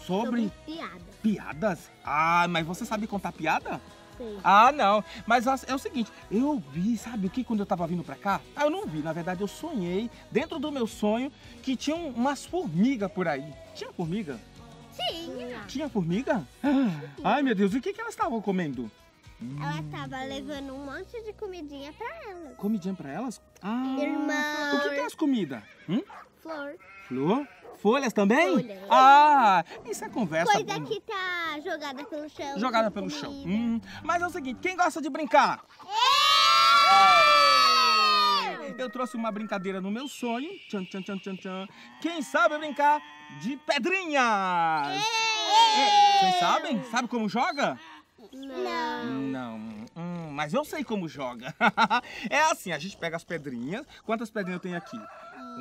Sobre Piada. piadas? Ah, mas você sabe contar piada? Sei. Ah, não. Mas ó, é o seguinte, eu vi, sabe o que quando eu tava vindo pra cá? Ah, eu não vi, na verdade eu sonhei, dentro do meu sonho, que tinha um- umas formigas por aí. Tinha formiga? Tinha. Tinha formiga? [gasps] Ai, meu Deus, o que, que elas estavam comendo? Ela tava levando um monte de comidinha pra ela. Comidinha pra elas? Ah, Irmã. O que, que é as comidas? Hum? Flor. Flor? Folhas também? Folhas. Ah, isso é conversa Coisa boa. que tá jogada pelo chão. Jogada pelo chão. Hum, mas é o seguinte, quem gosta de brincar? Eu trouxe uma brincadeira no meu sonho. Tchan, tchan, tchan, tchan, tchan. Quem sabe brincar de pedrinhas? É, Vocês sabem? Sabe como joga? Não. Não. Hum, mas eu sei como joga. [laughs] é assim, a gente pega as pedrinhas. Quantas pedrinhas eu tenho aqui?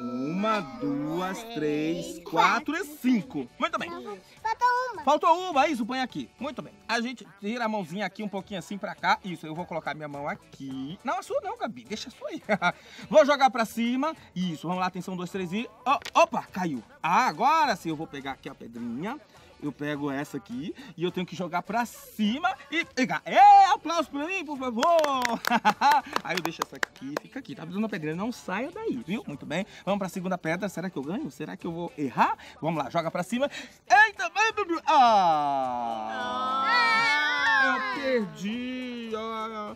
Uma, duas, três, quatro e cinco. Muito bem. Falta uma. Faltou uma, isso, põe aqui. Muito bem. A gente tira a mãozinha aqui um pouquinho assim pra cá. Isso, eu vou colocar minha mão aqui. Não, a sua não, Gabi. Deixa a sua aí. [laughs] vou jogar pra cima. Isso, vamos lá, atenção, dois, três e... Ó, opa, caiu. Ah, agora sim eu vou pegar aqui a pedrinha. Eu pego essa aqui e eu tenho que jogar pra cima e pegar. É, aplausos pra mim, por favor. [laughs] Aí eu deixo essa aqui, fica aqui. Tá dando a pedrinha, não saia daí, viu? Muito bem. Vamos pra segunda pedra. Será que eu ganho? Será que eu vou errar? Vamos lá, joga pra cima. Eita. Ah! Eu perdi. Ah,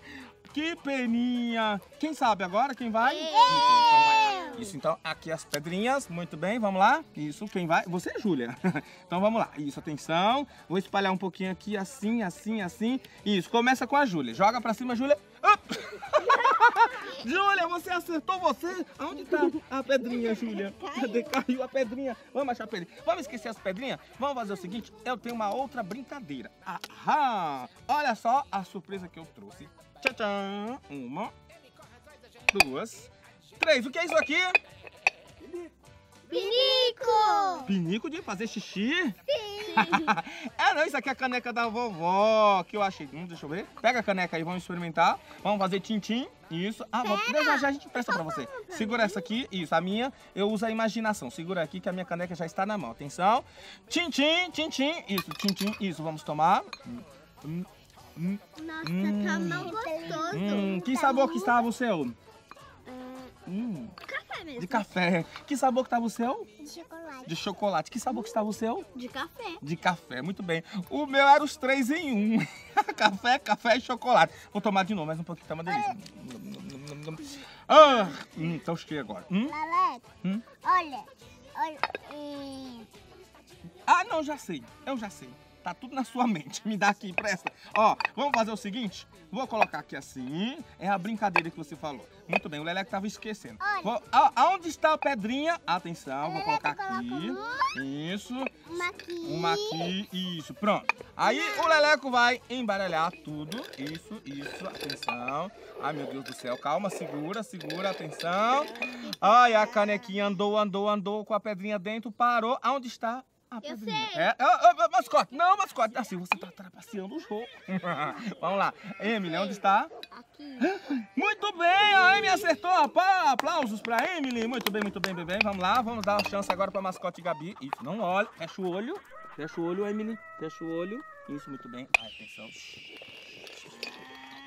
que peninha. Quem sabe agora? Quem vai? Isso, então vai. Isso, então, aqui as pedrinhas. Muito bem, vamos lá. Isso, quem vai? Você, Júlia. [laughs] Então vamos lá. Isso, atenção. Vou espalhar um pouquinho aqui, assim, assim, assim. Isso, começa com a Júlia. Joga pra cima, Júlia. [laughs] Júlia, você acertou você? Aonde tá a pedrinha, Júlia? Cadê? Caiu a pedrinha. Vamos achar a pedrinha. Vamos esquecer as pedrinhas? Vamos fazer o seguinte, eu tenho uma outra brincadeira. Aham! Olha só a surpresa que eu trouxe. Tchau, tchau. Uma, duas, três. O que é isso aqui? Pinico! Pinico de fazer xixi? Sim! [laughs] é não, isso aqui é a caneca da vovó que eu achei. Hum, deixa eu ver. Pega a caneca aí, vamos experimentar. Vamos fazer tintim. Isso. Ah, vou... já, já a gente presta pra você. Segura essa aqui. Isso, a minha eu uso a imaginação. Segura aqui que a minha caneca já está na mão. Atenção. Tintim, tintim. Isso, tintim. Isso, vamos tomar. Hum, hum, Nossa, Hum. tá mal gostoso. hum. Que sabor que estava o seu? Hum, Café mesmo. de café. Que sabor que estava o seu? De chocolate. De chocolate. Que sabor que estava o seu? De café. De café, muito bem. O meu era os três em um. [laughs] café, café e chocolate. Vou tomar de novo, mais um pouquinho, tá uma delícia. Ah, hum, tá cheio agora. Hum? Laleco, Hum? olha. Olha. Ah, não, já sei. Eu já sei. Tá tudo na sua mente. [laughs] Me dá aqui, presta. Ó, vamos fazer o seguinte. Vou colocar aqui assim. É a brincadeira que você falou. Muito bem, o Leleco tava esquecendo. Vou, a- aonde está a pedrinha? Atenção, vou colocar coloca aqui. Isso. Uma aqui. Uma aqui, isso, pronto. Aí o Leleco vai embaralhar tudo. Isso, isso, atenção. Ai, meu Deus do céu, calma, segura, segura, atenção. Ai, a canequinha andou, andou, andou com a pedrinha dentro, parou. Aonde está a Eu sei. É, é, é, mascote. Não, mascote. Assim você tá trapaceando o jogo. [laughs] Vamos lá. Emily, onde está? Aqui. [gasps] Muito bem, a Emily acertou. Aplausos pra Emily. Muito bem, muito bem, bem, bem. Vamos lá, vamos dar a chance agora pra mascote Gabi. Isso, não olha. Fecha o olho. Fecha o olho, Emily. Fecha o olho. Isso, muito bem. Ai, atenção.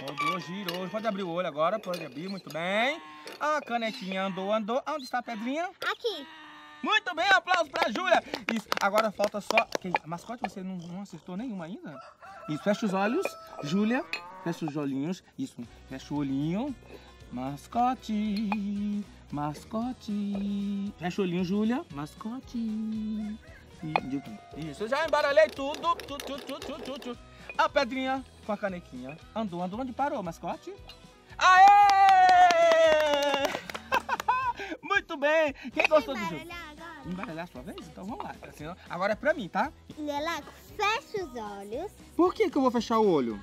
Rodou, girou. Pode abrir o olho agora, pode abrir, muito bem. A canetinha andou, andou. Onde está a pedrinha? Aqui. Muito bem, aplausos pra Júlia. Isso, agora falta só... Mascote, você não, não acertou nenhuma ainda? Isso, fecha os olhos. Júlia, fecha os olhinhos. Isso, fecha o olhinho. Mascote, mascote. Fecha o olhinho, Júlia. Mascote. Isso, já embaralhei tudo, tudo, tudo, tudo, tudo. A pedrinha com a canequinha. Andou, andou. Onde parou, mascote? Aê! Muito bem. Quem gostou do jogo? Embaralhar agora. Embaralhar a sua vez? Então vamos lá. Assim, ó. agora é pra mim, tá? Leleco, fecha os olhos, Por que, que eu vou fechar o olho?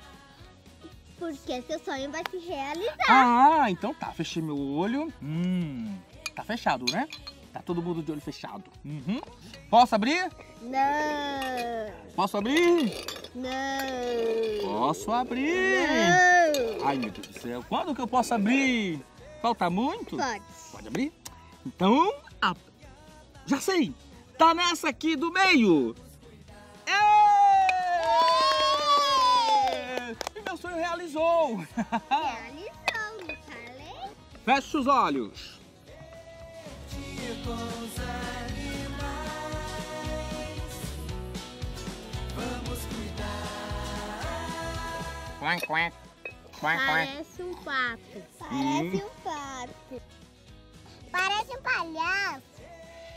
porque seu sonho vai se realizar. Ah, então tá. Fechei meu olho. Hum, tá fechado, né? Tá todo mundo de olho fechado. Uhum. Posso abrir? Não, Posso abrir? não, Posso abrir. não. Ai, meu Deus do céu. Quando que eu posso abrir? Falta muito? Pode. Pode abrir? Então, a- já sei. Tá nessa aqui do meio. Ê! E meu sonho realizou. Realizou, não falei? Fecha os olhos. Parece um pato. Hum. Parece um pato. Parece um palhaço.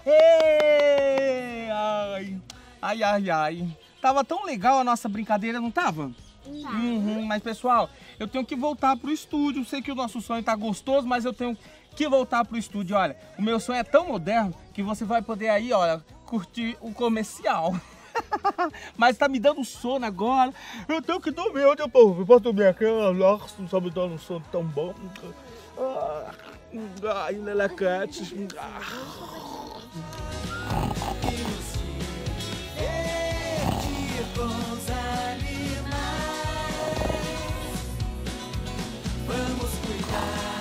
Ê, Ai, ai, ai, ai. Tava tão legal a nossa brincadeira, não tava? Uhum, mas pessoal, eu tenho que voltar pro estúdio. Sei que o nosso sonho tá gostoso, mas eu tenho que voltar pro estúdio. Olha, o meu sonho é tão moderno que você vai poder aí, olha, curtir o comercial. [laughs] mas tá me dando sono agora. Eu tenho que dormir. Onde eu posso, eu posso dormir aqui? Nossa, não sabe dar um sono tão bom. Ah, Ai, animais. Vamos cuidar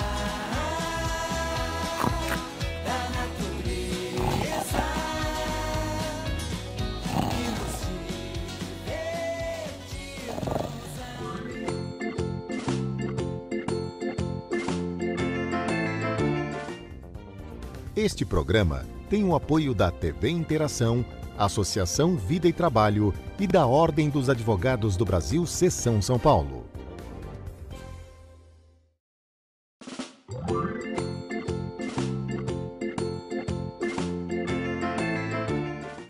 Este programa tem o apoio da TV Interação, Associação Vida e Trabalho e da Ordem dos Advogados do Brasil, Seção São Paulo.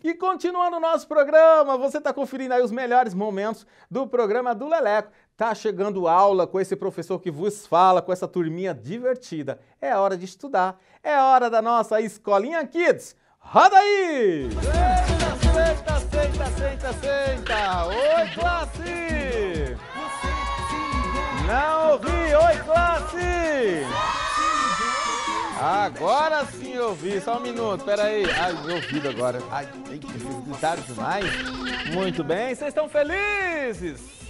E continuando o nosso programa, você está conferindo aí os melhores momentos do programa do Leleco. Tá chegando aula com esse professor que vos fala, com essa turminha divertida. É hora de estudar, é hora da nossa Escolinha Kids. Roda aí! Senta, senta, senta, senta! Oi, classe! Não ouvi! Oi, classe! Agora sim eu ouvi, só um minuto, peraí. Ai, meu ouvido agora. Ai, vocês gritaram demais. Muito bem, vocês estão felizes?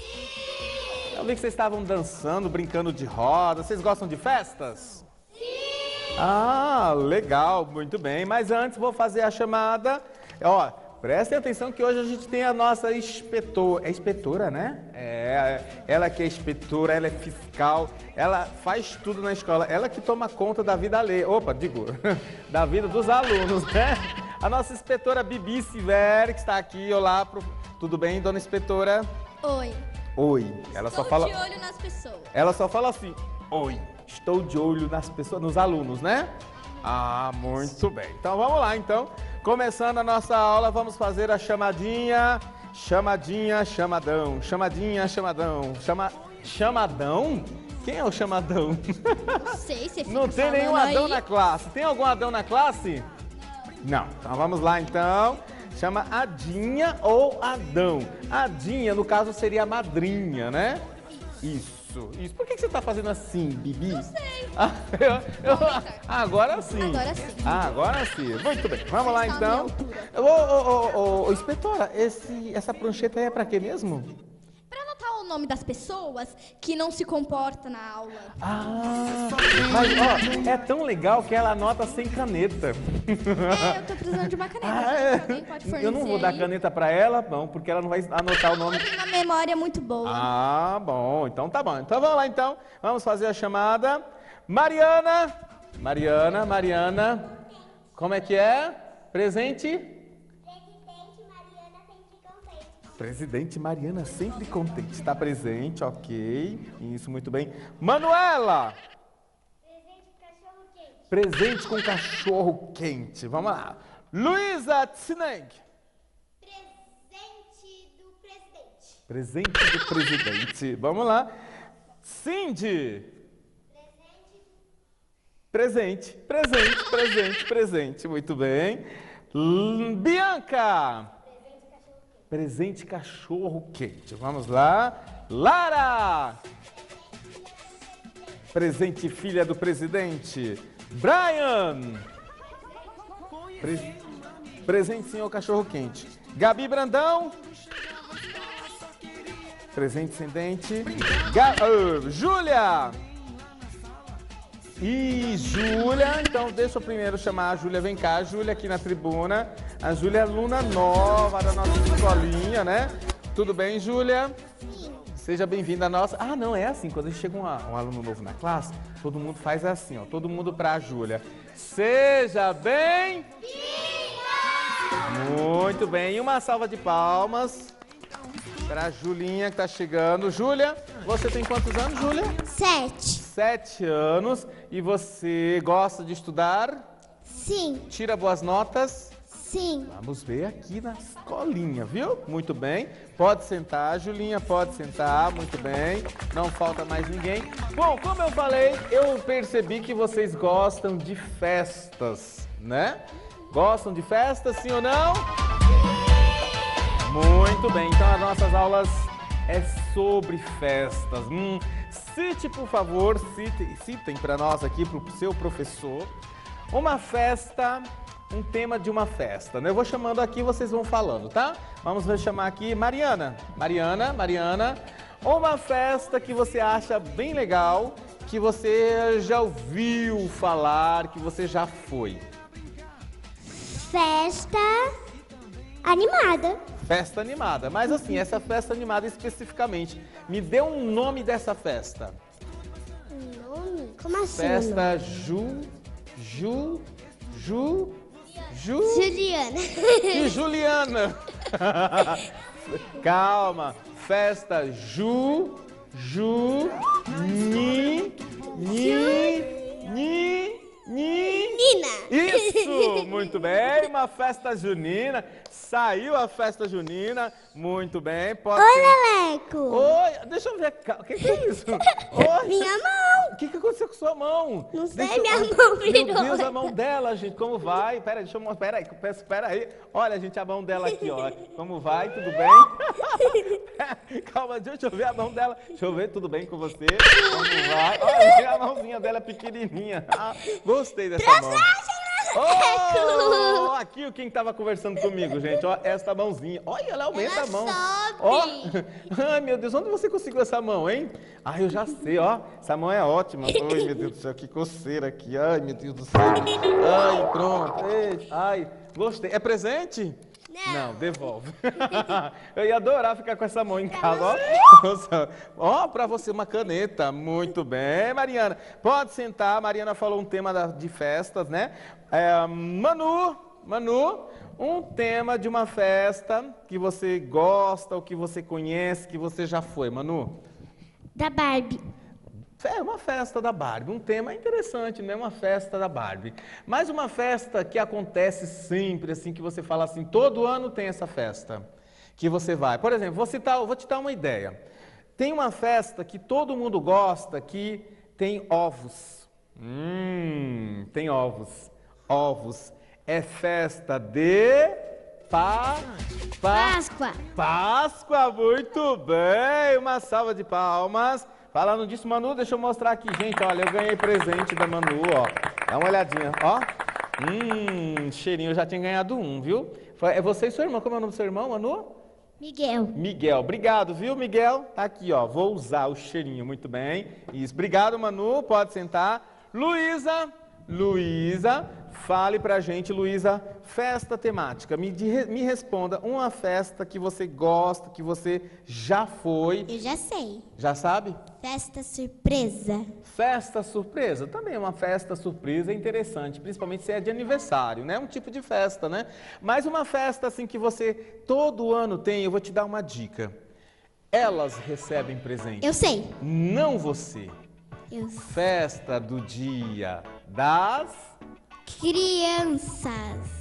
Eu vi que vocês estavam dançando, brincando de roda. Vocês gostam de festas? Sim! Ah, legal, muito bem. Mas antes vou fazer a chamada. Ó, prestem atenção que hoje a gente tem a nossa inspetora. É inspetora, né? É, ela que é inspetora, ela é fiscal, ela faz tudo na escola. Ela que toma conta da vida alheia. Opa, digo, [laughs] da vida dos alunos, né? A nossa inspetora Bibi Silver, que está aqui. Olá, pro- tudo bem, dona inspetora? Oi. Oi. Ela só fala. de olho nas pessoas. Ela só fala assim: Oi, estou de olho nas pessoas, nos alunos, né? Ah, muito bem. Então vamos lá, então. Começando a nossa aula, vamos fazer a chamadinha, chamadinha, chamadão, chamadinha, chamadão, chama, chamadão? Quem é o chamadão? Não sei, você fica Não tem nenhum falando Adão aí. na classe. Tem algum Adão na classe? Não. Então vamos lá então. Chama Adinha ou Adão. Adinha, no caso, seria a madrinha, né? Isso. Isso. Por que que você tá fazendo assim, Bibi? Não sei. [laughs] agora sim. Agora sim. Ah, agora sim. Muito bem. Vamos lá então. ô, ô, ô, ô, inspetora, esse, essa prancheta aí é pra quê mesmo? O nome das pessoas que não se comportam na aula. Ah, mas ó, é tão legal que ela anota sem caneta. É, eu tô precisando de uma caneta. Ah, é. Pode fornecer Eu não vou dar aí? caneta pra ela, não, porque ela não vai anotar o nome. Ela tem uma memória muito boa. Ah, bom, então tá bom. Então vamos lá então. Vamos fazer a chamada. Mariana, Mariana, Mariana. Como é que é? Presente? Presidente Mariana sempre contente. Está presente, ok. Isso, muito bem. Manuela! Presente com cachorro quente. Vamos lá. Luísa Tsineng. Presente do presidente. Vamos lá. Cindy. Presente, presente, presente, presente. Muito bem. Bianca. Presente cachorro quente. Vamos lá. Lara. Presente filha do presidente. Brian. Pre- Presente senhor cachorro quente. Gabi Brandão. Presente sem dente. Ah, Júlia. E Júlia, então deixa eu primeiro chamar a Júlia, vem cá, Júlia aqui na tribuna. A Júlia é aluna nova da nossa escolinha, né? Tudo bem, Júlia? Seja bem-vinda à nossa. Ah, não, é assim, quando chega um, um aluno novo na classe, todo mundo faz assim, ó, todo mundo pra Júlia. Seja bem... Muito bem, e uma salva de palmas pra Julinha que tá chegando. Júlia, você tem quantos anos, Júlia? Sete. Sete anos. E você gosta de estudar? Sim. Tira boas notas? Sim. Vamos ver aqui na escolinha, viu? Muito bem. Pode sentar, Julinha, pode sentar. Muito bem. Não falta mais ninguém. Bom, como eu falei, eu percebi que vocês gostam de festas, né? Gostam de festas, sim ou não? Muito bem, então as nossas aulas é sobre festas. Hum, cite, por favor, cite, citem para nós aqui, para o seu professor, uma festa, um tema de uma festa. né? Eu vou chamando aqui, vocês vão falando, tá? Vamos chamar aqui Mariana. Mariana, Mariana, uma festa que você acha bem legal, que você já ouviu falar, que você já foi. Festa animada. Festa animada. Mas assim, essa festa animada especificamente, me dê um nome dessa festa. Nome? Como assim? Festa Ju. Ju. Ju. Ju. Juliana. E Juliana. [laughs] Calma. Festa Ju. Ju. Ni. Ni. Ni. Ni. Nina. Isso, muito bem. Uma festa junina. Saiu a festa junina. Muito bem. Pode Oi, Leleco. Oi, deixa eu ver. O que, que é isso? [laughs] Oi. Minha mão. O que, que aconteceu com sua mão? Não sei, Deixa minha Ai, mão Meu virou. Deus, a mão dela, gente, como vai? Pera, deixa eu mostrar. Pera aí, pera aí. Olha, gente, a mão dela aqui, ó. Como vai? Tudo bem? [laughs] Calma, deixa eu ver a mão dela. Deixa eu ver, tudo bem com você? Como vai? Olha, a mãozinha dela é pequenininha. Ah, gostei dessa mão. Oh, aqui quem tava conversando comigo, gente, ó, esta mãozinha. Olha, ela aumenta a mão. Ó. [laughs] Ai, meu Deus, onde você conseguiu essa mão, hein? Ai, eu já sei, ó. Essa mão é ótima. Ai, meu Deus do céu, que coceira aqui. Ai, meu Deus do céu. Ai, pronto. Ei, ai, gostei. É presente? Não. devolve. [laughs] eu ia adorar ficar com essa mão em casa, ó. Nossa. Ó, pra você uma caneta. Muito bem, Mariana. Pode sentar. Mariana falou um tema de festas, né? É, Manu, Manu, um tema de uma festa que você gosta, ou que você conhece, que você já foi, Manu. Da Barbie. É uma festa da Barbie, um tema interessante, né? Uma festa da Barbie. Mas uma festa que acontece sempre, assim, que você fala assim, todo ano tem essa festa que você vai. Por exemplo, vou, citar, vou te dar uma ideia. Tem uma festa que todo mundo gosta que tem ovos. Hum, tem ovos. Ovos. É festa de pa, pa, Páscoa. Páscoa, muito bem! Uma salva de palmas Falando disso, Manu, deixa eu mostrar aqui, gente. Olha, eu ganhei presente da Manu, ó. Dá uma olhadinha, ó. Hum, cheirinho, eu já tinha ganhado um, viu? Foi- É você e sua irmã. Como é o nome do seu irmão, Manu? Miguel. Miguel, obrigado, viu, Miguel? Tá aqui, ó. Vou usar o cheirinho, muito bem. Isso, obrigado, Manu. Pode sentar. Luísa, Luísa, fale pra gente, Luísa, festa temática. Me, de- me responda uma festa que você gosta, que você já foi. Eu já sei. Já sabe? Festa surpresa. Festa surpresa, também é uma festa surpresa interessante, principalmente se é de aniversário, né? Um tipo de festa, né? Mas uma festa assim que você todo ano tem, eu vou te dar uma dica. Elas recebem presente. Eu sei. Não você. Eu Festa do dia das Crianças.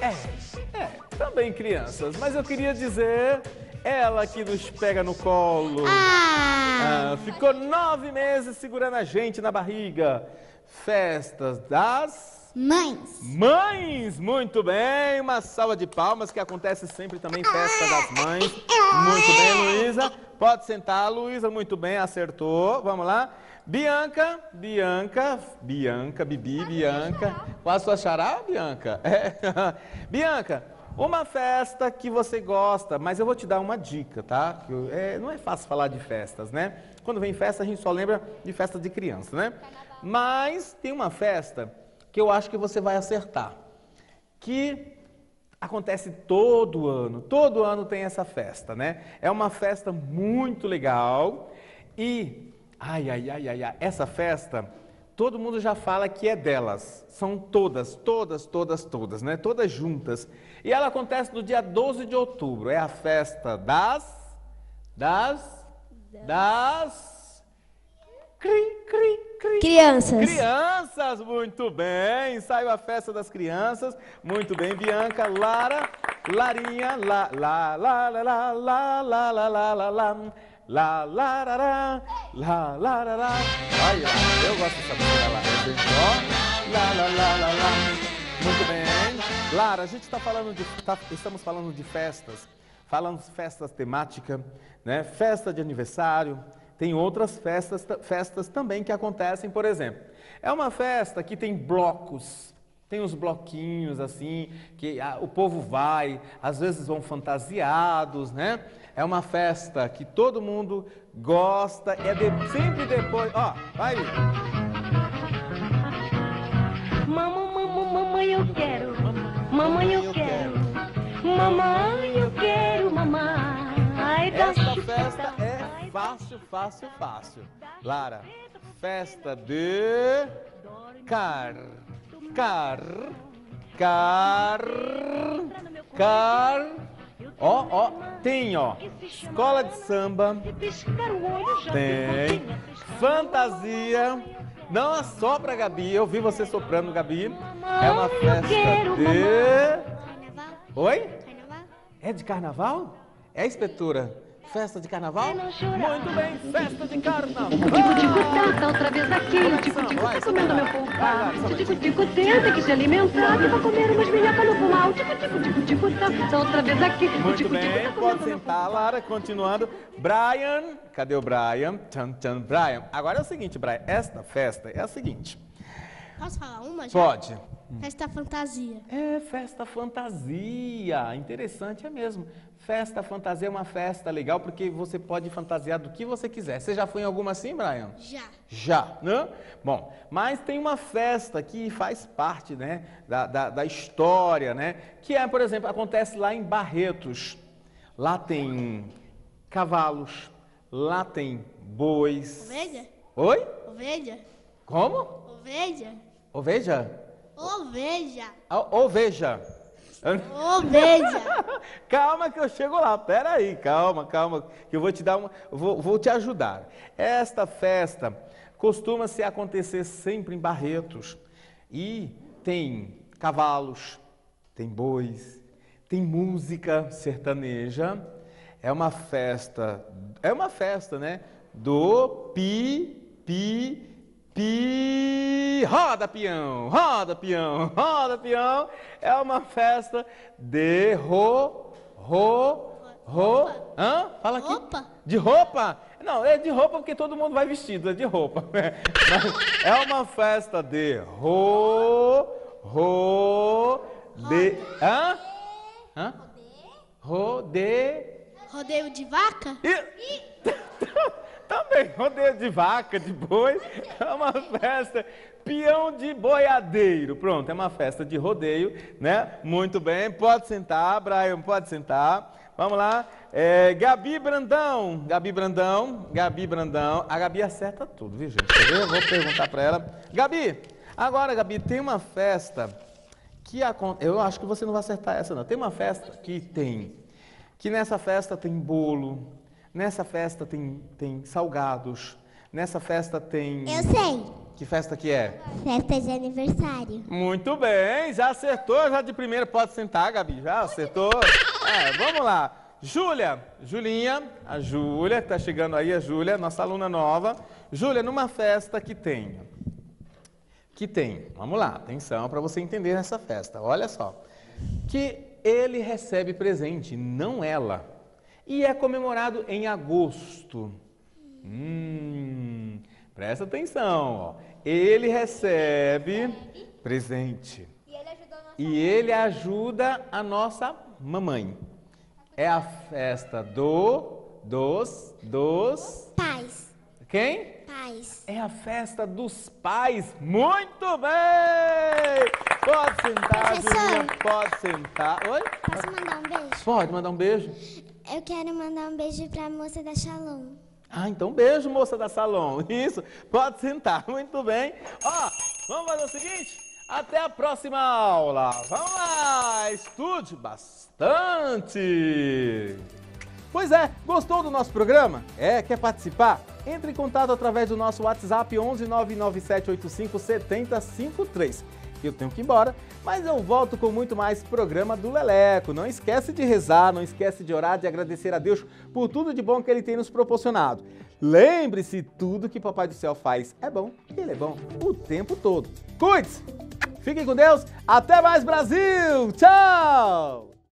É, é, também crianças, mas eu queria dizer ela que nos pega no colo. Ah, ficou nove meses segurando a gente na barriga. Festas das Mães. Mães, muito bem, uma salva de palmas que acontece sempre também festa das mães. Muito bem, Luísa. Pode sentar, Luísa, muito bem, acertou. Vamos lá. Bianca, Bianca, Bianca, Bibi, Bianca. Qual a sua xará, Bianca? É. [laughs] Bianca, uma festa que você gosta, mas eu vou te dar uma dica, tá? É, não é fácil falar de festas, né? Quando vem festa, a gente só lembra de festa de criança, né? Mas tem uma festa que eu acho que você vai acertar. Que acontece todo ano, todo ano tem essa festa, né? É uma festa muito legal e, ai, ai, ai, ai, ai, essa festa, todo mundo já fala que é delas. São todas, todas, todas, todas, né? Todas juntas. E ela acontece no dia 12 de outubro. É a festa das, das, das, cri, cri, cri. Crianças. Crianças, muito bem. Saiu a festa das crianças. Muito bem, Bianca, Lara, Larinha, la, la, la, la, la, la, la, la, la, la, Lá, lá, lá, lá, lá, lá, lá, lá. Aí, ó, eu gosto dessa música lá. Ó, lá, lá, lá, lá, lá. Muito bem. Lara, a gente está falando de, tá, estamos falando de festas. Falamos festas temática, né? Festa de aniversário. Tem outras festas, festas também que acontecem, por exemplo. É uma festa que tem blocos, tem uns bloquinhos assim, que a, o povo vai, às vezes vão fantasiados, né? É uma festa que todo mundo gosta, é de- sempre depois. Ó, vai! Mamãe, mamãe, eu quero. Mamãe, eu quero. Mamãe, eu quero, mamãe. Esta festa é fácil, fácil, fácil. Lara, festa de car, car, car, car. Ó, ó, tem, ó, escola de samba, tem, fantasia. Não assopra, Gabi, eu vi você soprando, Gabi. É uma festa de... Oi? É de carnaval? É, inspetora? Festa de carnaval? Muito bem, festa de carnaval! Tico-tico, tá outra vez aqui. O tico-tico tá comendo meu pombar. O tico-tico tenta que se alimentar. Que vai comer umas minhocas no pomar. O tico-tico, tico-tico, tá, tá outra vez aqui. O Muito tico-tico bem, pode sentar, Lara. Continuando. Brian, cadê o Brian? Tchan, tchan, Brian. Agora é o seguinte, Brian. Esta festa é a seguinte. Posso falar uma já? Pode. Festa fantasia. É festa fantasia. Interessante, é mesmo. Festa fantasia é uma festa legal porque você pode fantasiar do que você quiser. Você já foi em alguma assim, Brian? Já. Já, né? Bom, mas tem uma festa que faz parte, né, da, da, da história, né? Que é, por exemplo, acontece lá em Barretos. Lá tem cavalos, lá tem bois. Ovelha? Oi? Ovelha? Como? Ovelha? Oveja? Ovelha. Ah, Oveja. Oveja. calma que eu chego lá, pera aí, calma, calma, que eu vou te dar uma, vou, vou te ajudar. Esta festa costuma se acontecer sempre em Barretos e tem cavalos, tem bois, tem música sertaneja. É uma festa, é uma festa, né? Do pi, pi, Pi, roda peão, roda peão, [laughs] roda peão. É uma festa de ro, ro, ro, hã? Fala aqui. Roupa. De roupa? Não, é de roupa porque todo mundo vai vestido, é de roupa. [laughs] Mas é uma festa de ro, ro, de... Hã? Hã? Rode... Rodeio de vaca? [laughs] Também, rodeio de vaca, de boi, [laughs] é uma festa. Peão de boiadeiro, pronto, é uma festa de rodeio, né? Muito bem, pode sentar, Brian, pode sentar. Vamos lá, é, Gabi Brandão, Gabi Brandão, Gabi Brandão. A Gabi acerta tudo, viu gente? Quer ver? Vou perguntar para ela. Gabi, agora Gabi, tem uma festa que acontece, eu acho que você não vai acertar essa não. Tem uma festa que tem, que nessa festa tem bolo, nessa festa tem, tem salgados, nessa festa tem... Eu sei. Que festa que é? Festa de aniversário. Muito bem, já acertou, já de primeira. Pode sentar, Gabi, já acertou. É, vamos lá. Júlia, Julinha, a Júlia, que tá chegando aí, a Júlia, nossa aluna nova. Júlia, numa festa que tem, que tem, vamos lá, atenção para você entender essa festa, olha só. Que ele recebe presente, não ela. E é comemorado em agosto. Hum, presta atenção, ó. Ele recebe presente. E ele ajuda a nossa mamãe. É a festa do dos dos Pais. quem? Pais. É a festa dos pais. Muito bem! Pode sentar, Professor. Julinha, pode sentar. Oi? Posso mandar um beijo? Pode mandar um beijo? Eu quero mandar um beijo pra moça da Shalom. Ah, então beijo, moça da salão. [laughs] Isso, pode sentar. Muito bem. Ó, vamos fazer o seguinte? Até a próxima aula. Vamos lá, estude bastante. Pois é, gostou do nosso programa? É, quer participar? Entre em contato através do nosso WhatsApp 11 997 85 7053. Eu tenho que ir embora, mas eu volto com muito mais programa do Leleco. Não esquece de rezar, não esquece de orar, de agradecer a Deus por tudo de bom que Ele tem nos proporcionado. Lembre-se, tudo que Papai do Céu faz é bom Ele é bom o tempo todo. Cuide-se! Fiquem com Deus, até mais Brasil! Tchau!